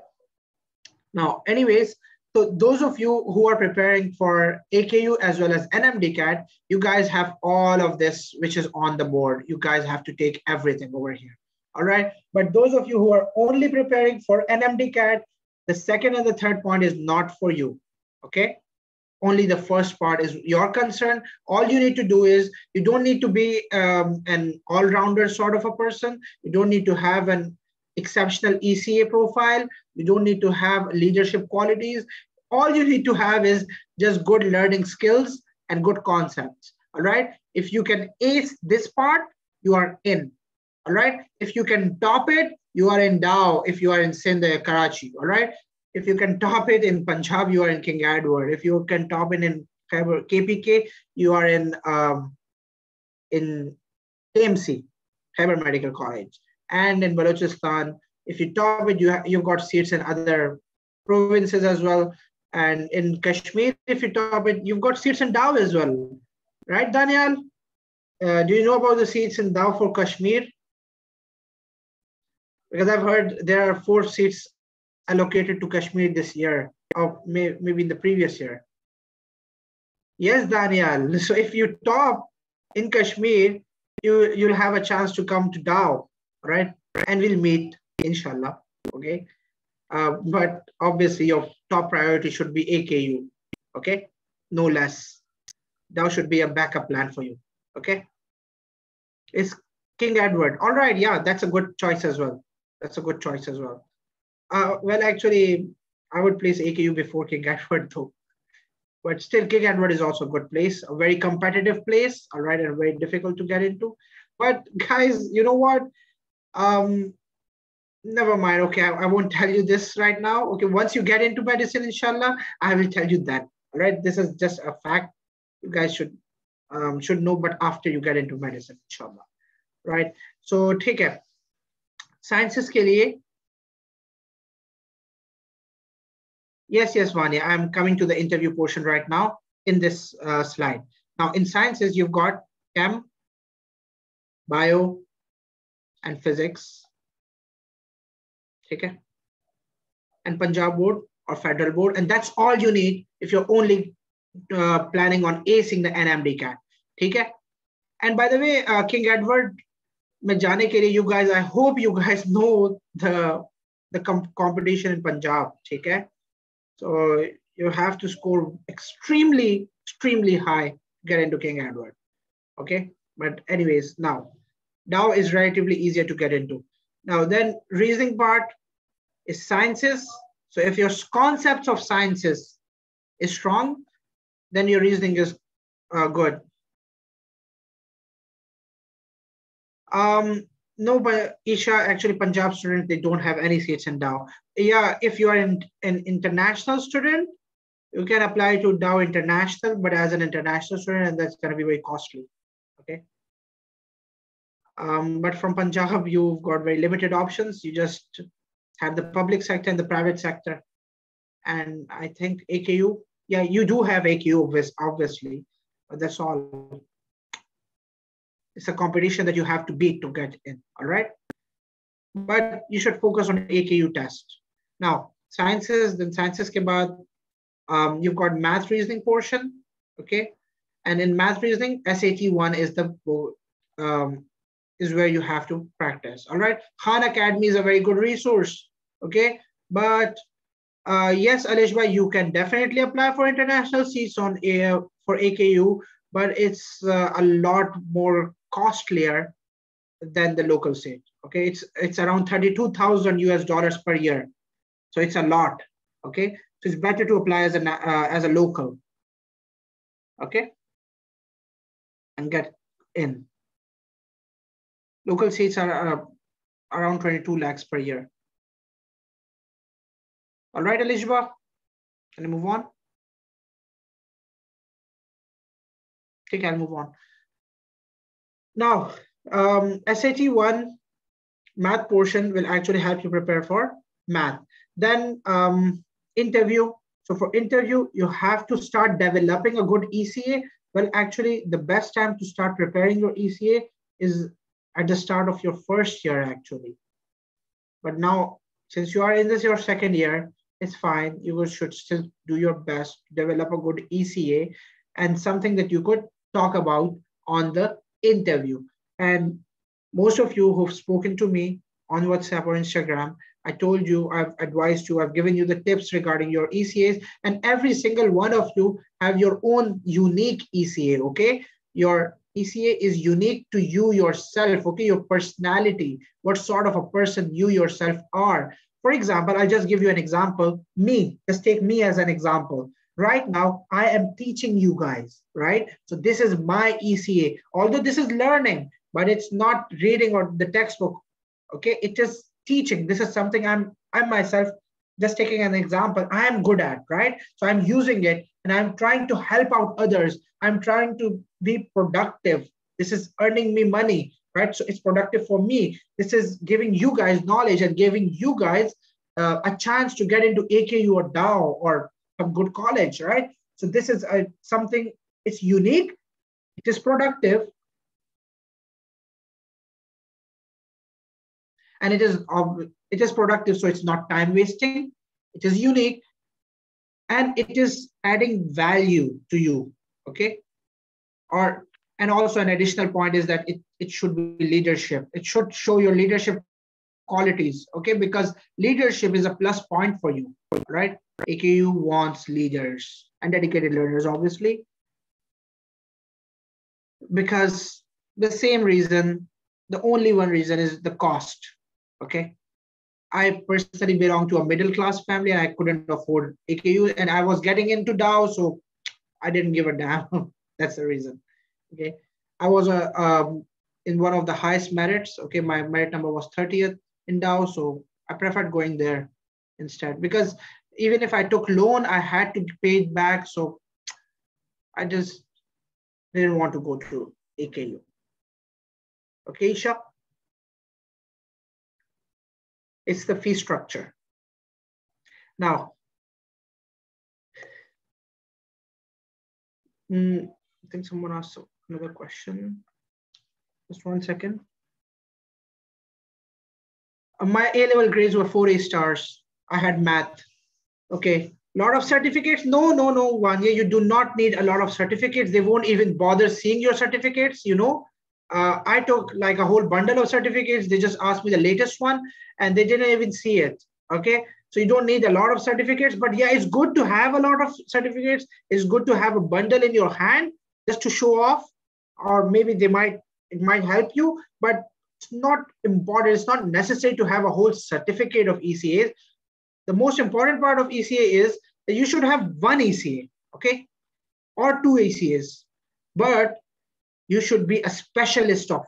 S1: now anyways so those of you who are preparing for AKU as well as NMDCAT, you guys have all of this, which is on the board. You guys have to take everything over here. All right. But those of you who are only preparing for NMDCAT, the second and the third point is not for you. Okay. Only the first part is your concern. All you need to do is you don't need to be um, an all-rounder sort of a person. You don't need to have an exceptional ECA profile. You don't need to have leadership qualities. All you need to have is just good learning skills and good concepts. All right. If you can ace this part, you are in. All right. If you can top it, you are in Dow. If you are in Sindh, Karachi. All right. If you can top it in Punjab, you are in King Edward. If you can top it in KPK, you are in um, in AMC, Khyber Medical College and in Balochistan. If you top it, you you've got seats in other provinces as well. And in Kashmir, if you top it, you've got seats in Dow as well. Right, Daniel? Uh, do you know about the seats in Dow for Kashmir? Because I've heard there are four seats allocated to Kashmir this year, or may, maybe in the previous year. Yes, Daniel. So if you top in Kashmir, you, you'll have a chance to come to Right? And we'll meet, inshallah. Okay. Uh, but obviously, your top priority should be AKU. Okay. No less. That should be a backup plan for you. Okay. Is King Edward. All right. Yeah, that's a good choice as well. That's a good choice as well. Uh, well, actually, I would place AKU before King *laughs* Edward though. But still, King Edward is also a good place, a very competitive place, all right, and very difficult to get into. But guys, you know what? Um never mind. Okay I, I, won't tell you this right now. Okay once you get into medicine inshallah i will tell you that. Right this is just a fact. You guys should um should know but after you get into medicine inshallah. Right? So take care. Sciences ke liye? Yes yes vanya i'm coming to the interview portion right now in this uh, slide. Now in sciences you've got chem bio and physics. Okay. And Punjab board or federal board. And that's all you need if you're only uh, planning on acing the NMDCAT. Okay. And by the way, uh, King Edward, में you guys, I hope you guys *laughs* know the the com competition in Punjab. Okay. So you have to score extremely, extremely high get into King Edward. Okay. But anyways, now now is relatively easier to get into. Now then reasoning part is sciences. So if your concepts of sciences is strong, then your reasoning is uh, good. Um, no, but Isha, actually Punjab student, they don't have any seats in Dow. Yeah, if you are in, an international student, you can apply to Dow International, but as an international student, and that's going to be very costly. Um, but from Punjab, you've got very limited options. You just have the public sector and the private sector. And I think AKU, yeah, you do have AKU, obviously, but that's all. It's a competition that you have to beat to get in, all right? But you should focus on AKU test. Now, sciences, then sciences ke baad, um, you've got math reasoning portion, okay? And in math reasoning, SAT 1 is the um, is where you have to practice. All right. Khan Academy is a very good resource. Okay. But uh, yes, Alishba, you can definitely apply for international seats on a, for AKU, but it's uh, a lot more costlier than the local seat. Okay, it's it's around 32,000 US dollars per year. So it's a lot. Okay, so it's better to apply as a uh, as a local. Okay, and get in. Local seats are uh, around 22 lakhs per year. All right, Elishba, can you move on? Okay, I'll move on. Now, um, SAT 1 math portion will actually help you prepare for math. Then um, interview. So for interview, you have to start developing a good ECA. Well, actually, the best time to start preparing your ECA is at the start of your first year, actually. But now, since you are in this your second year, it's fine. You should still do your best develop a good ECA and something that you could talk about on the interview. And most of you who've spoken to me on WhatsApp or Instagram, I told you, I've advised you, I've given you the tips regarding your ECAs, and every single one of you have your own unique ECA, okay? Your ECA is unique to you yourself, okay? Your personality, what sort of a person you yourself are. For example, I'll just give you an example. Me, just take me as an example. Right now, I am teaching you guys, right? So this is my ECA. Although this is learning, but it's not reading or the textbook, okay? It is teaching. This is something I'm, I'm myself, just taking an example, I am good at, right? So I'm using it and I'm trying to help out others. I'm trying to be productive. This is earning me money right? So it's productive for me. This is giving you guys knowledge and giving you guys uh, a chance to get into AKU or Dow or a good college, right? So this is a, something, it's unique, it is productive, and it is it is productive, so it's not time wasting, it is unique, and it is adding value to you, okay? Or and also an additional point is that it, it should be leadership. It should show your leadership qualities, okay? Because leadership is a plus point for you, right? AKU wants leaders and dedicated learners, obviously. Because the same reason, the only one reason is the cost, okay? I personally belong to a middle class family and I couldn't afford AKU and I was getting into Dow so I didn't give a damn. *laughs* That's the reason. Okay, I was a um, in one of the highest merits. Okay, my merit number was 30th in Dow, so I preferred going there instead because even if I took loan, I had to pay it back. So I just didn't want to go to AKU. Okay, Isha? It's the fee structure. Now, mm, I think someone asked another question. Just one second. Uh, my A-level grades were four A stars. I had math. Okay, lot of certificates? No, no, no, Vanya, you do not need a lot of certificates. They won't even bother seeing your certificates, you know. Uh, I took like a whole bundle of certificates. They just asked me the latest one and they didn't even see it. Okay. So you don't need a lot of certificates, but yeah, it's good to have a lot of certificates. It's good to have a bundle in your hand just to show off or maybe they might it might help you but it's not important. It's not necessary to have a whole certificate of ecas the most important part of eca is that you should have one eca okay? Or two ecas but you should be a specialist of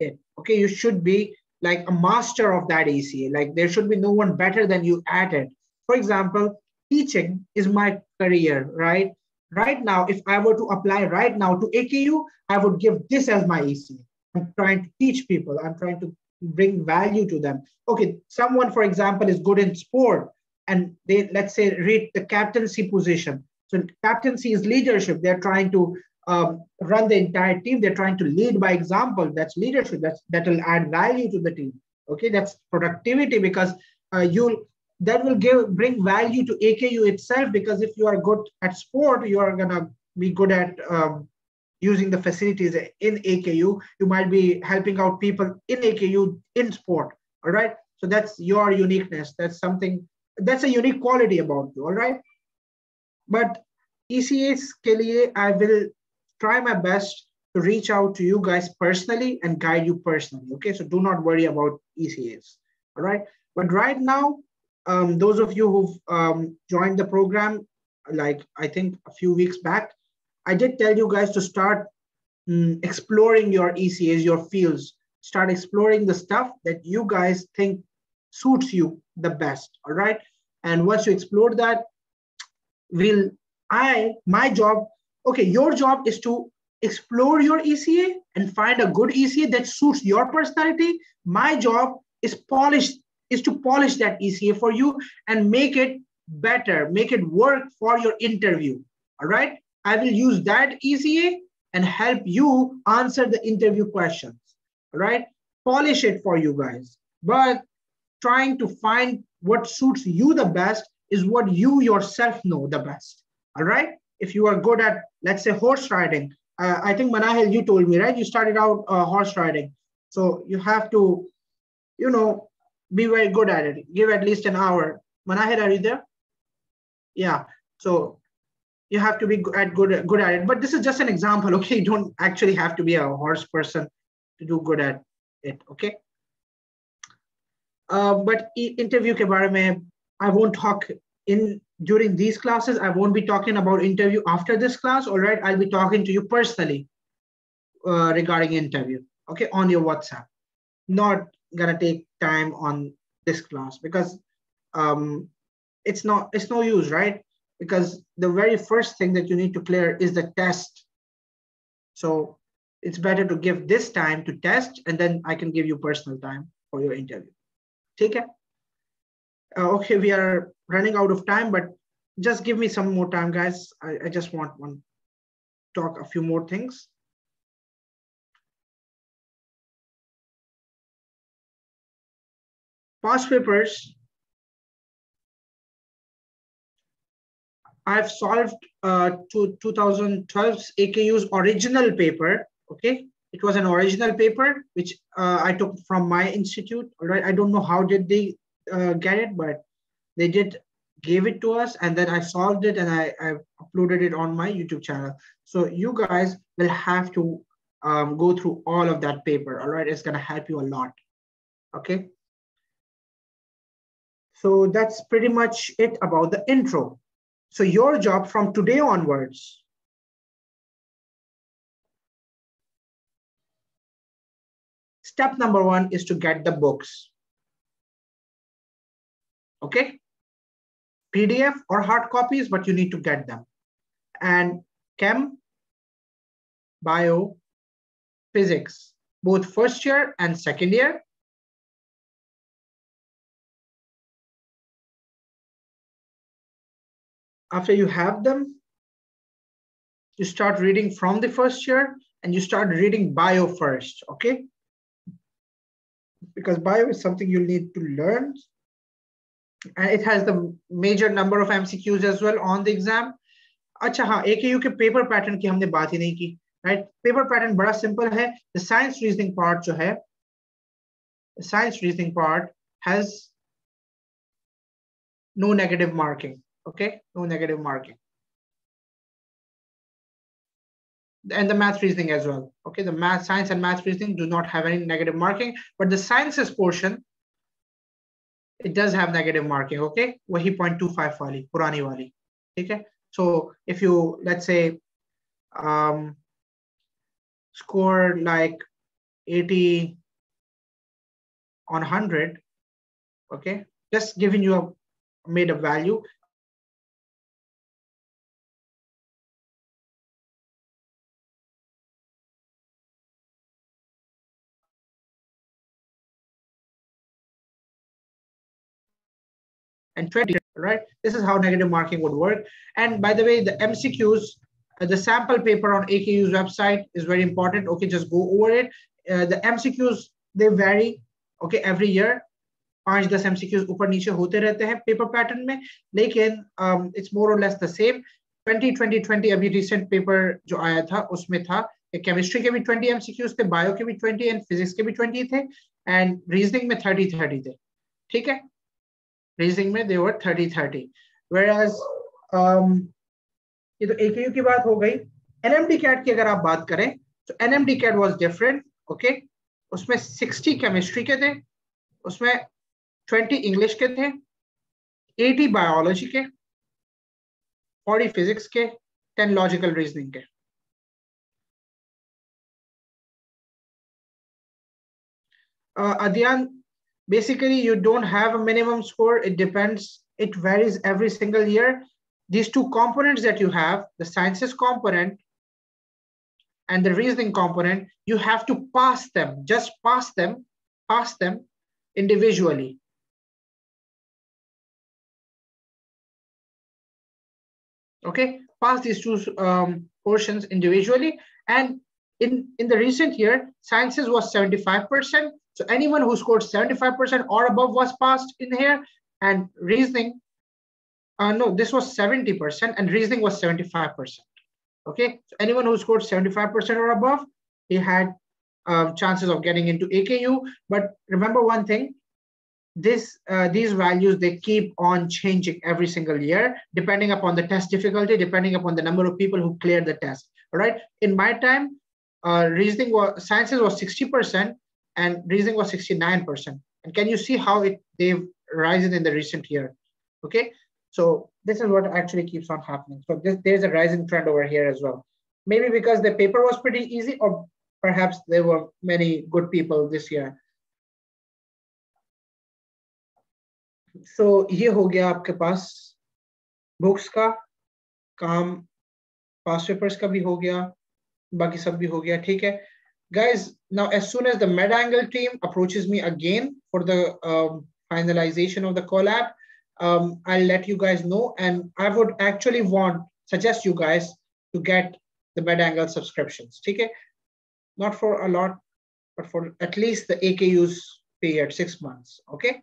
S1: it okay? You should be like a master of that eca like there should be no one better than you at it. For example teaching is my career right Right now, if I were to apply right now to AKU, I would give this as my EC. I'm trying to teach people. I'm trying to bring value to them. Okay, someone, for example, is good in sport and they, let's say, read the captaincy position. So captaincy is leadership. They're trying to um, run the entire team. They're trying to lead by example. That's leadership. That's that will add value to the team. Okay, that's productivity because uh, you'll that will give bring value to AKU itself because if you are good at sport, you are gonna be good at um, using the facilities in AKU. You might be helping out people in AKU in sport. All right. So that's your uniqueness. That's something that's a unique quality about you. All right. But ECAs के लिए I will try my best to reach out to you guys personally and guide you personally. Okay, so do not worry about ECAs. All right, but right now, um, those of you who've um, joined the program, like I think a few weeks back, I did tell you guys to start mm, exploring your ECAs, your fields. Start exploring the stuff that you guys think suits you the best. All right, and once you explore that, will I my job? Okay, your job is to explore your ECA and find a good ECA that suits your personality. My job is polish is to polish that ECA for you and make it better, make it work for your interview. All right. I will use that ECA and help you answer the interview questions. All right. Polish it for you guys. But trying to find what suits you the best is what you yourself know the best. All right. If you are good at, let's say, horse riding, uh, I think Manahil, you told me, right? You started out uh, horse riding. So you have to, you know, be very good at it. Give at least an hour. Manahil, are you there? Yeah. So you have to be at good, good at it. But this is just an example, okay? You don't actually have to be a horse person to do good at it, okay? Uh, but interview ke bare mein, I won't talk in during these classes, I won't be talking about interview after this class, all right? I'll be talking to you personally uh, regarding interview, okay, on your WhatsApp. Not gonna take time on this class because um, it's not, it's no use, right? Because the very first thing that you need to clear is the test. So it's better to give this time to test and then I can give you personal time for your interview. Take care. Uh, okay, we are running out of time, but just give me some more time, guys. I, I just want one talk a few more things. Past papers. I've solved uh, to 2012's AKU's original paper. Okay, it was an original paper which uh, I took from my institute. All right, I don't know how did they uh, get it, but they did gave it to us and then I solved it and I, I uploaded it on my YouTube channel. So you guys will have to um, go through all of that paper. All right, it's gonna help you a lot. Okay. So that's pretty much it about the intro. So your job from today onwards step number one is to get the books. Okay. PDF or hard copies, but you need to get them. And chem, bio, physics, both first year and second year. After you have them, you start reading from the first year and you start reading bio first, okay? Because bio is something you need to learn and it has the major number of MCQs as well on the exam. अच्छा हाँ AKU के paper pattern की हमने बात ही नहीं की right paper pattern बड़ा simple है द साइंस रीजनिंग पार्ट जो है science reasoning part has no negative marking okay? No negative marking. And the math reasoning as well. Okay? The math science and math reasoning do not have any negative marking but the sciences portion it does have negative marking okay? Wahi 0.25 wali purani wali. Okay? So if you let's say um score like 80 on 100 okay? Just giving you a made a value and 20, right? This is how negative marking would work. And by the way, the MCQs, uh, the sample paper on AKU's website is very important. Okay, just go over it. Uh, the MCQs, they vary, okay, every year. पांच दस MCQs ऊपर नीचे होते रहते हैं paper pattern में लेकिन it's more और लेस द सेम 2020 20 अभी रिसेंट पेपर जो आया था उसमें था केमिस्ट्री के भी 20 एमसीक्यूज थे बायो के भी 20 एंड फिजिक्स के भी 20 थे एंड रीजनिंग में 30 30 थे ठीक है Reasoning में they were thirty thirty whereas ये तो ए की बात हो गई। एन एम डी कैट की अगर आप बात करें So NMDCAT was different, okay? उसमें 60 केमिस्ट्री के थे उसमें 20 इंग्लिश के थे 80 बायोलॉजी के 40 फिजिक्स के 10 लॉजिकल रीजनिंग के। Uh, Adyan, basically you don't have a minimum score. It depends. It varies every single year. These two components that you have, the sciences component and the reasoning component, you have to pass them, just pass them, pass them individually. Okay, pass these two um, portions individually. And in, in the recent year, sciences was 75%, so anyone who scored 75% or above was passed in here and reasoning, uh, no, this was 70% and reasoning was 75%. Okay, so anyone who scored 75% or above, he had uh, chances of getting into AKU. But remember one thing, this uh, these values, they keep on changing every single year, depending upon the test difficulty, depending upon the number of people who cleared the test, all right? In my time, uh, reasoning was, sciences was 60%, and reasoning was 69%. And can you see how it they've risen in the recent year? Okay, so this is what actually keeps on happening. So this, there's a rising trend over here as well. Maybe because the paper was pretty easy or perhaps there were many good people this year. So ये हो गया आपके पास books का काम past papers का भी हो गया बाकी सब भी हो गया ठीक है Guys, now as soon as the MedAngle team approaches me again for the um, finalization of the collab, um, I'll let you guys know. And I would actually want, suggest you guys to get the MedAngle subscriptions. Okay? Not for a lot, but for at least the AKUs period, six months. Okay?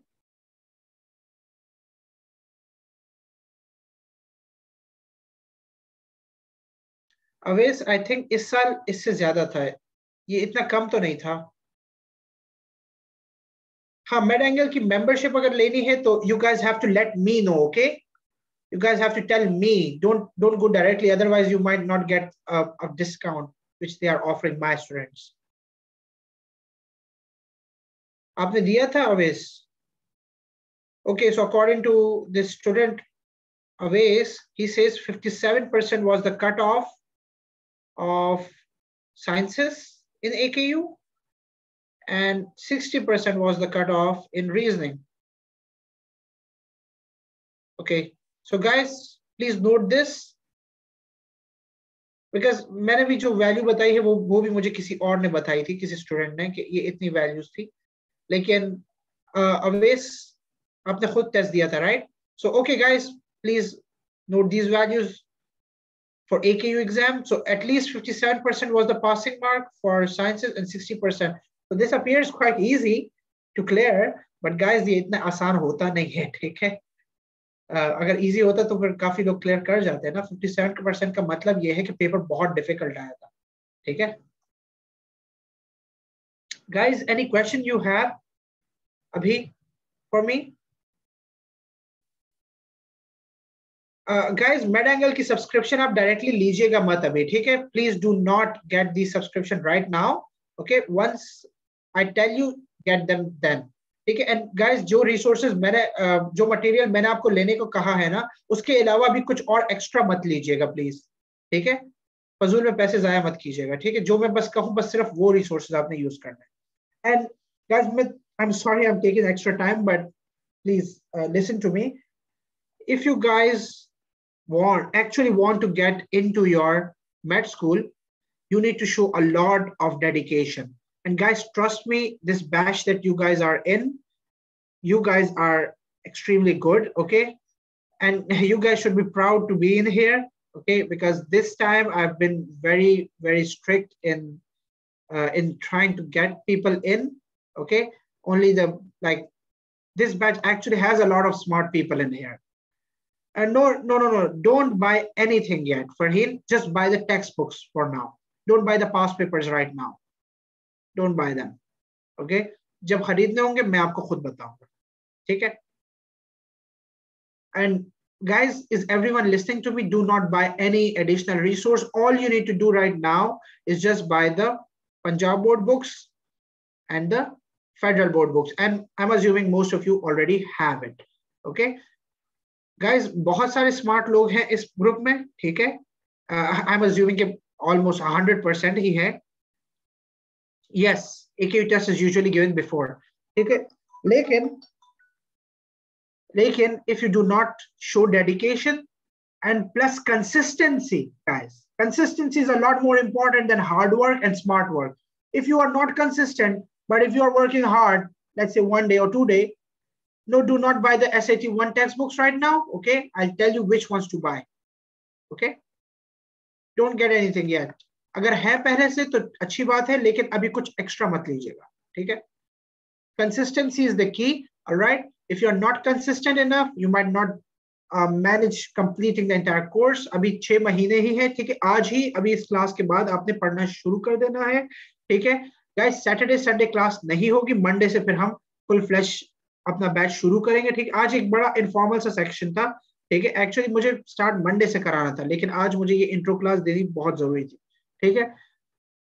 S1: Awez I think इस साल इससे ज्यादा था ये इतना कम तो नहीं था। हाँ मेड एंगल की मेंबरशिप अगर लेनी है तो you guys have to let me know okay you guys have to tell me don't don't go directly otherwise you might not get a discount which they are offering my students आपने दिया था Awais okay so according to this student Awais he says fifty seven percent was the cut off of sciences in AKU, and 60% was the cutoff in reasoning. Okay, so guys, please note this. Because मैंने भी जो value बताई है वो वो भी मुझे किसी और ने बताई थी किसी स्टूडेंट ने कि ये इतनी वैल्यूज़ थी लेकिन अवेस आपने खुद टेस्ट दिया था right so okay guys please note these values for AKU exam. So at least 57% was the passing mark for sciences and 60%. So this appears quite easy to clear, but guys ये इतना आसान होता नहीं है ठीक है uh, अगर easy होता तो फिर काफ़ी लोग क्लियर कर जाते हैं ना 57 परसेंट का मतलब ये है कि पेपर बहुत डिफ़िकल्ट आया था ठीक है guys any question you have abhi for me guys MedAngle की सब्सक्रिप्शन आप डायरेक्टली लीजिएगा मत अभी ठीक है? Please do not get the subscription right now okay once I tell you get them then ठीक है? एंड गाइस जो रिसोर्सेज मैंने uh, जो मटेरियल मैंने आपको लेने को कहा है ना उसके अलावा भी कुछ और एक्स्ट्रा मत लीजिएगा प्लीज़ ठीक है? फजूल में पैसे जाया मत कीजिएगा ठीक है? जो मैं बस कहूँ बस सिर्फ़ वो रिसोर्सेज आपने यूज़ करना है। एंड गाइस मैं I am sorry I am taking extra time but please listen to me if you guys want actually want to get into your med school, you need to show a lot of dedication. And guys, trust me, this batch that you guys are in, you guys are extremely good, okay? And *laughs* you guys should be proud to be in here, okay? Because this time I've been very, very strict in uh, in trying to get people in, okay? Only the like this batch actually has a lot of smart people in here and no, no, no, no, don't buy anything yet. For him, just buy the textbooks for now. Don't buy the past papers right now. Don't buy them. Okay? जब खरीदने होंगे मैं आपको खुद बताऊंगा ठीक है and guys, is everyone listening to me? Do not buy any additional resource. All you need to do right now is just buy the Punjab board books and the federal board books. And I'm assuming most of you already have it. Okay. guys बहुत सारे smart लोग हैं इस group में, ठीक है? I am assuming के almost 100 percent ही है। यस एक test is usually given before ठीक है? लेकिन लेकिन if you do not show dedication and plus consistency guys consistency is a lot more important than hard work and smart work if you are not consistent but if you are working hard let's say one day और two day no, do not buy the SAT one textbooks right now. Okay, I'll tell you which ones to buy. Okay, don't get anything yet. अगर है पहले से तो अच्छी बात है लेकिन अभी कुछ एक्स्ट्रा मत लीजिएगा ठीक है consistency is the key all right if you're not consistent enough you might not uh, manage completing the entire course अभी छह महीने ही है ठीक है आज ही अभी इस क्लास के बाद आपने पढ़ना शुरू कर देना है ठीक है गाइस सैटरडे संडे क्लास नहीं होगी मंडे से फिर हम फुल फ्लैश अपना बैच शुरू करेंगे, ठीक? आज एक बड़ा इनफॉर्मल सा सेक्शन था, ठीक है? एक्चुअली मुझे स्टार्ट मंडे से कराना था, लेकिन आज मुझे ये इंट्रो क्लास देनी बहुत ज़रूरी थी, ठीक है?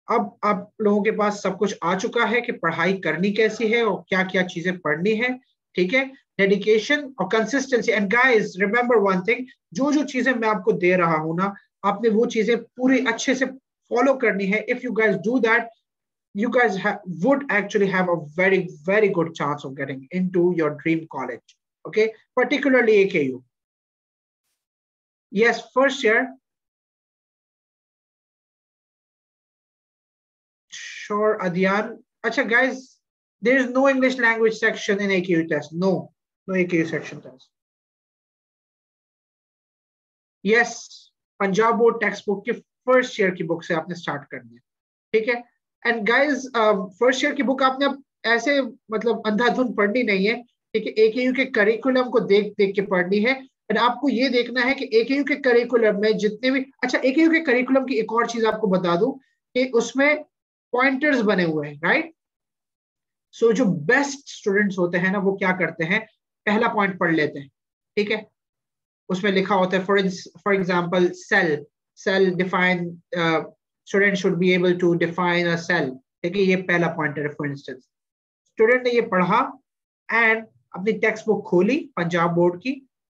S1: अब आप लोगों के पास सब कुछ आ चुका है कि पढ़ाई करनी कैसी है और क्या क्या चीज़ें पढ़नी है, ठीक है? डेडिकेशन और consistency and guys remember one thing जो जो चीज़ें मैं आपको दे रहा हूँ ना, आपने वो चीज़ें पूरी अच्छे से फॉलो करनी है. If you guys do that you guys have, would actually have a very very good chance of getting into your dream college okay particularly AKU yes first year sure Adyan acha guys there is no English language section in AKU test. No, no AKU section test. Yes, Punjab board textbook के first year की book से आपने start करनी है ठीक है and guys first year की book आपने ऐसे मतलब अंधाधुन पढ़नी नहीं है ठीक है एकेयू के यू के करिकुलम को देख देख के पढ़नी है। एंड आपको ये देखना है कि ए के यू के करिकुलम में जितने भी अच्छा एकेयू के यू के करिकुलम की एक और चीज़ आपको बता दूँ कि उसमें पॉइंटर्स बने हुए हैं राइट सो जो बेस्ट स्टूडेंट्स होते हैं ना, वो क्या करते हैं? पहला पॉइंट पढ़ लेते हैं, ठीक है? उसमें लिखा होता है for for example cell cell define student should be able to define a cell ठीक है ये पहला पॉइंट है फॉर इंस्टेंस स्टूडेंट ने ये पढ़ा एंड अपनी टेक्स्ट बुक खोली, पंजाब बोर्ड की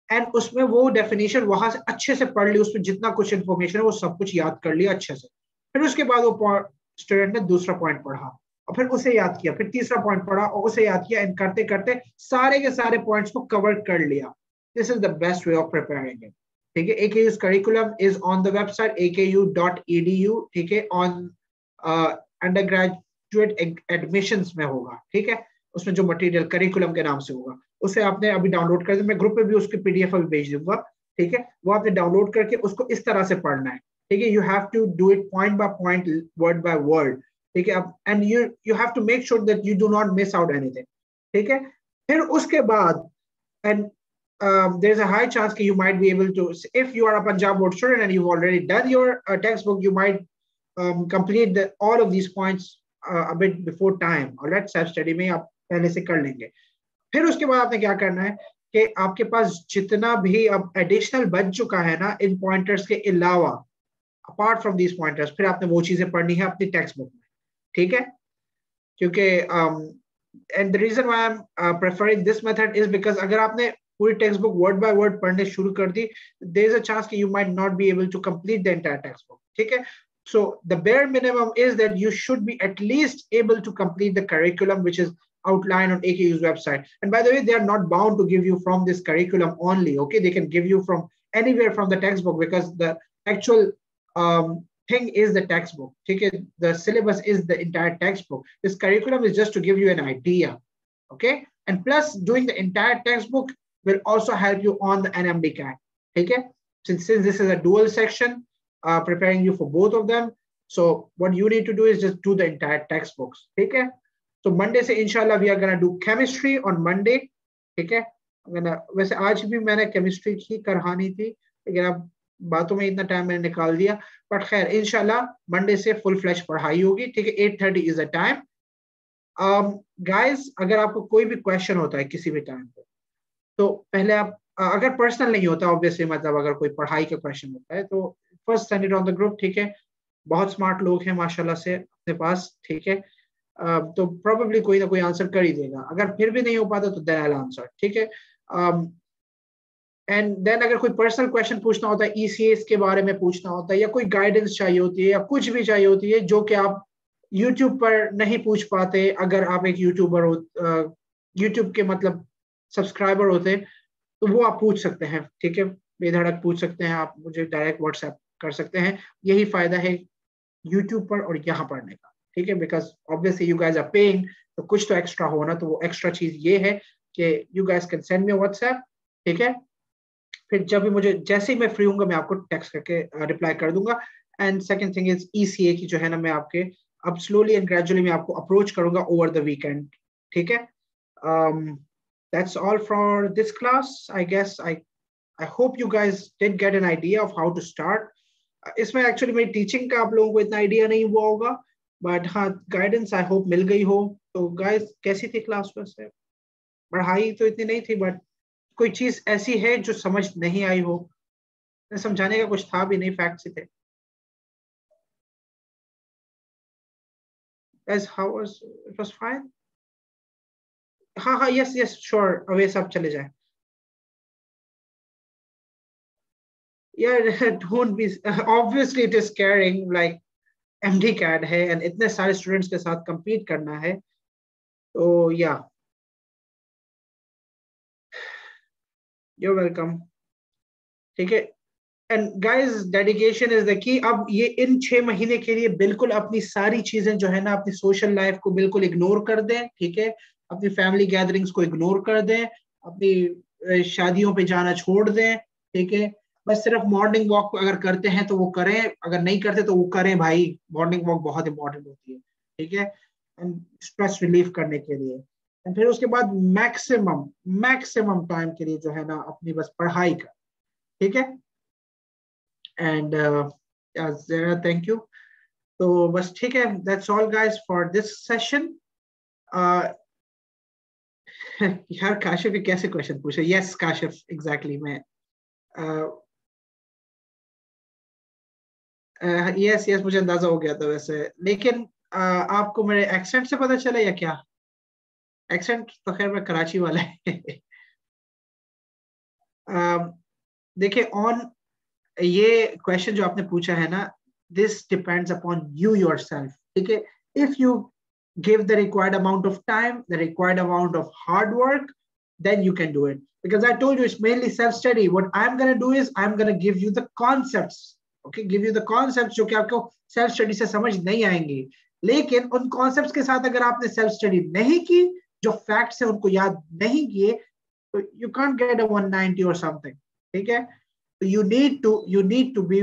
S1: एंड उसमें वो डेफिनेशन वहाँ से अच्छे से पढ़ ली, उसमें जितना कुछ इन्फॉर्मेशन है, वो सब कुछ याद कर लिया अच्छे से। फिर उसके बाद वो स्टूडेंट ने दूसरा पॉइंट पढ़ा और फिर उसे याद किया, फिर तीसरा पॉइंट पढ़ा और उसे याद किया एंड करते करते सारे के सारे पॉइंट्स को कवर कर लिया। This is the best way of preparing it ठीक है? AKU's curriculum is on the website aku.edu ठीक है? On uh, undergraduate admissions में होगा ठीक है? उसमें जो मटेरियल करिकुलम के नाम से होगा उसे आपने अभी डाउनलोड कर दिया मैं ग्रुप पे भी उसकी पीडीएफ अभी भेज दूँगा ठीक है? वो आपने डाउनलोड करके उसको इस तरह से पढ़ना है ठीक है? You have to do it point by point word by word ठीक है? And you you have to make sure that you do not miss out anything ठीक है? फिर उसके बाद and um, there's a high chance that you might be able to, if you are a Punjab board student and you've already done your uh, textbook, you might um, complete the, all of these points uh, a bit before time. All right, self study में आप पहले से कर लेंगे फिर उसके बाद आपने क्या करना है कि आपके पास जितना भी अब एडिशनल बच चुका है ना इन पॉइंटर्स के अलावा अपार्ट फ्रॉम दीज पॉइंटर्स फिर आपने वो चीज़ें पढ़नी है अपनी टेक्स्ट बुक में ठीक है क्योंकि and the reason I am preferring this method is because अगर आपने पूरी text book word by word पढ़ने शुरू कर दी देयर इज अ चांस कि you might not be able to complete the entire text book ठीक है so the bare minimum is that you should be at least able to complete the curriculum which is outlined on AKU's website. And by the way, they are not bound to give you from this curriculum only. Okay, they can give you from anywhere from the textbook because the actual um, thing is the textbook. Okay, the syllabus is the entire textbook. This curriculum is just to give you an idea. Okay, and plus doing the entire textbook will also help you on the NMD CAT. Okay, since, since this is a dual section, uh, preparing you for both of them. So what you need to do is just do the entire textbooks. Okay. So Monday say inshallah we are gonna do chemistry on Monday. Okay. I'm gonna वैसे आज भी मैंने chemistry की करहानी थी लेकिन अब बातों में इतना टाइम मैंने निकाल दिया बट खैर इनशाला मंडे से फुल फ्लैश पढ़ाई होगी ठीक है eight thirty is a time guys अगर आपको कोई भी क्वेश्चन होता है किसी भी टाइम पे तो पहले आप अगर पर्सनल नहीं होता ऑब्वियसली मतलब अगर कोई पढ़ाई का क्वेश्चन होता है तो first send it on the group ठीक है? बहुत स्मार्ट लोग हैं माशाल्लाह से अपने पास ठीक है? तो प्रोबेबली कोई ना कोई आंसर कर ही देगा। अगर फिर भी नहीं हो पाता तो देन आई आंसर ठीक है? एंड um, देन अगर कोई पर्सनल क्वेश्चन पूछना होता है ईसीएस e के बारे में पूछना होता है या कोई गाइडेंस चाहिए होती है या कुछ भी चाहिए होती है जो कि आप यूट्यूब पर नहीं पूछ पाते अगर आप एक यूट्यूबर हो यूट्यूब के मतलब सब्सक्राइबर होते हैं तो वो आप पूछ सकते हैं, ठीक है? बेधड़क पूछ सकते हैं, आप मुझे डायरेक्ट व्हाट्सएप कर सकते हैं। यही फ़ायदा है यूट्यूब पर और यहाँ पढ़ने का, ठीक है? Because obviously you guys are paying तो कुछ तो एक्स्ट्रा होना तो वो एक्स्ट्रा चीज़ ये है कि you guys can send me WhatsApp ठीक है? फिर जब भी मुझे, जैसे ही मैं फ्री हूँ मैं आपको टेक्स्ट करके रिप्लाई कर दूँगा। एंड सेकेंड थिंग इज़ ई की जो है ना, मैं आपके, अब स्लोली एंड ग्रेजुअली मैं आपको अप्रोच करूँगा ओवर द वीकेंड ठीक है? That's all for this class. I guess i i hope you guys did get an idea of how to start. इसमें एक्चुअली मेरी टीचिंग का आप लोगों को इतना आइडिया नहीं हुआ होगा बट हाँ गाइडेंस आई होप मिल गई हो। तो गाइस कैसी थी क्लास वैसे? पढ़ाई तो इतनी नहीं थी बट कोई चीज़ ऐसी है जो समझ नहीं आई हो? समझाने का कुछ था भी नहीं फैक्ट से थे। As how was, it was fine? हाँ हाँ यस यस श्योर अवे सब चले जाए। Yeah, *laughs* don't be, obviously it is caring like md cad है, and इतने सारे स्टूडेंट्स के साथ compete करना है तो या welcome. ठीक है? And guys dedication is the key अब ये इन छह महीने के लिए बिल्कुल अपनी सारी चीज़ें जो है ना, अपनी सोशल लाइफ को बिल्कुल इग्नोर कर दें, ठीक है? अपनी फैमिली गैदरिंग्स को इग्नोर कर दें, अपनी शादियों पे जाना छोड़ दें, ठीक है? बस सिर्फ़ मॉर्निंग वॉक अगर करते हैं तो वो करें, अगर नहीं करते तो वो करें भाई। मॉर्निंग वॉक बहुत इंपॉर्टेंट होती है, ठीक है? एंड स्ट्रेस रिलीफ करने के लिए। एंड फिर उसके बाद मैक्सिमम मैक्सिमम टाइम के लिए जो है ना, अपनी बस पढ़ाई का ठीक है? एंड थैंक यू तो बस ठीक है that's all guys for this session *laughs* यार काशिफ ये कैसे क्वेश्चन पूछे? यस काशिफ एग्जैक्टली मैं यस यस मुझे अंदाज़ा हो गया था वैसे। लेकिन uh, आपको मेरे एक्सेंट से पता चला या क्या? एक्सेंट तो खैर मैं कराची वाला है। Uh, *laughs* देखिए ऑन ये क्वेश्चन जो आपने पूछा है ना this depends upon you yourself ठीक है? If you give the required amount of time, the required amount of hard work, then you can do it. Because I told you it's mainly self-study. What I'm going to do is I'm going to give you the concepts. Okay, give you the concepts जो कि आपको self study से समझ नहीं आएंगे लेकिन उन concepts के साथ अगर आपने self study नहीं की जो facts है उनको याद नहीं किए तो you can't get a 190 or something ठीक है so you need to you need to be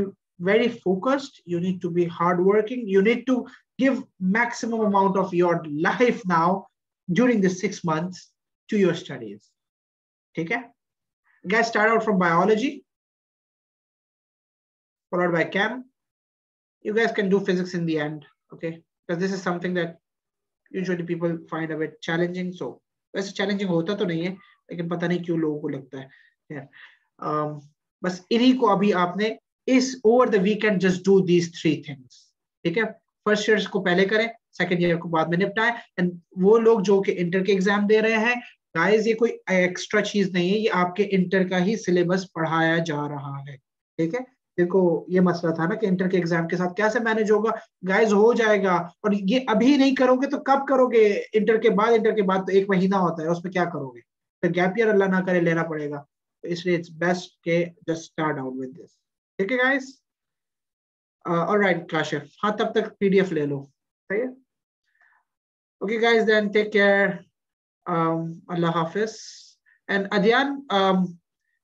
S1: very focused you need to be hardworking you need to give maximum amount of your life now during the six months to your studies. Okay? Guys, start out from biology, followed by chem. You guys can do physics in the end, okay? Because this is something that usually people find a bit challenging. So वैसे challenging होता तो नहीं है लेकिन पता नहीं क्यों लोगों को लगता है yeah. um, बस इन्हीं को अभी आपने इस over the weekend just do these three things ठीक है First year को पहले करें सेकेंड ईयर को बाद में निपटाएँ। एंड वो लोग जो कि इंटर के एग्ज़ाम दे रहे हैं गाइस ये कोई एक्स्ट्रा चीज़ नहीं है, ये आपके इंटर का ही सिलेबस पढ़ाया जा रहा है। ठीक है? देखो, ये मसला था ना कि इंटर के एग्ज़ाम के साथ कैसे मैनेज होगा? गाइस हो जाएगा। और ये अभी नहीं करोगे तो कब करोगे? इंटर के बाद इंटर के बाद तो एक महीना होता है, उसमें क्या करोगे? तो गैप ईयर अल्लाह ना करे, लेना पड़ेगा। तो इसलिए इट्स बेस्ट के just start out with this ठीक है गाइस ऑलराइट काशिफ हाँ तब तक पीडीएफ ले लो। सही है? Okay guys then take care अल्लाह हाफिज। एंड अदियान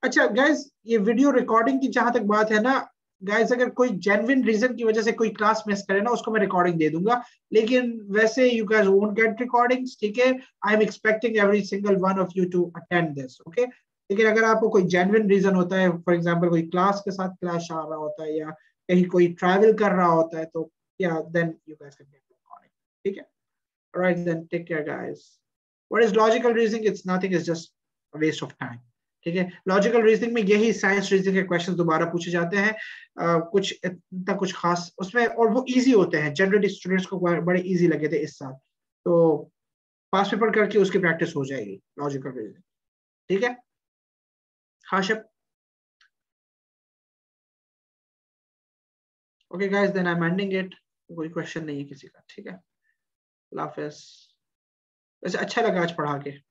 S1: अच्छा गाइस ये वीडियो रिकॉर्डिंग की जहाँ तक बात है ना गाइस अगर कोई जेन्युइन रीजन की वजह से कोई क्लास मिस करे ना, उसको मैं रिकॉर्डिंग दे दूँगा। लेकिन वैसे you guys won't get recordings ठीक है? I am expecting every single one of you to attend this okay लेकिन अगर आपको कोई जेन्युइन रीजन होता है फॉर एग्ज़ाम्पल कोई क्लास के साथ क्लैश आ रहा होता है या कहीं कोई ट्रैवल कर रहा होता है तो या then you guys can get recording ठीक है? Right then take care guys what is logical reasoning? It's nothing it's just a waste of time. ठीक है? लॉजिकल रीजनिंग में यही साइंस रीजनिंग के क्वेश्चन दोबारा पूछे जाते हैं। uh, कुछ इतना कुछ खास उसमें और वो इजी होते हैं। जनरली स्टूडेंट्स को बड़े इजी लगे थे इस साल। तो पास पेपर करके उसकी प्रैक्टिस हो जाएगी लॉजिकल रीजनिंग ठीक है? Hashib okay guys then I am ending it कोई क्वेश्चन नहीं है किसी का, ठीक है? हाफिज। वैसे अच्छा लगा आज पढ़ा के।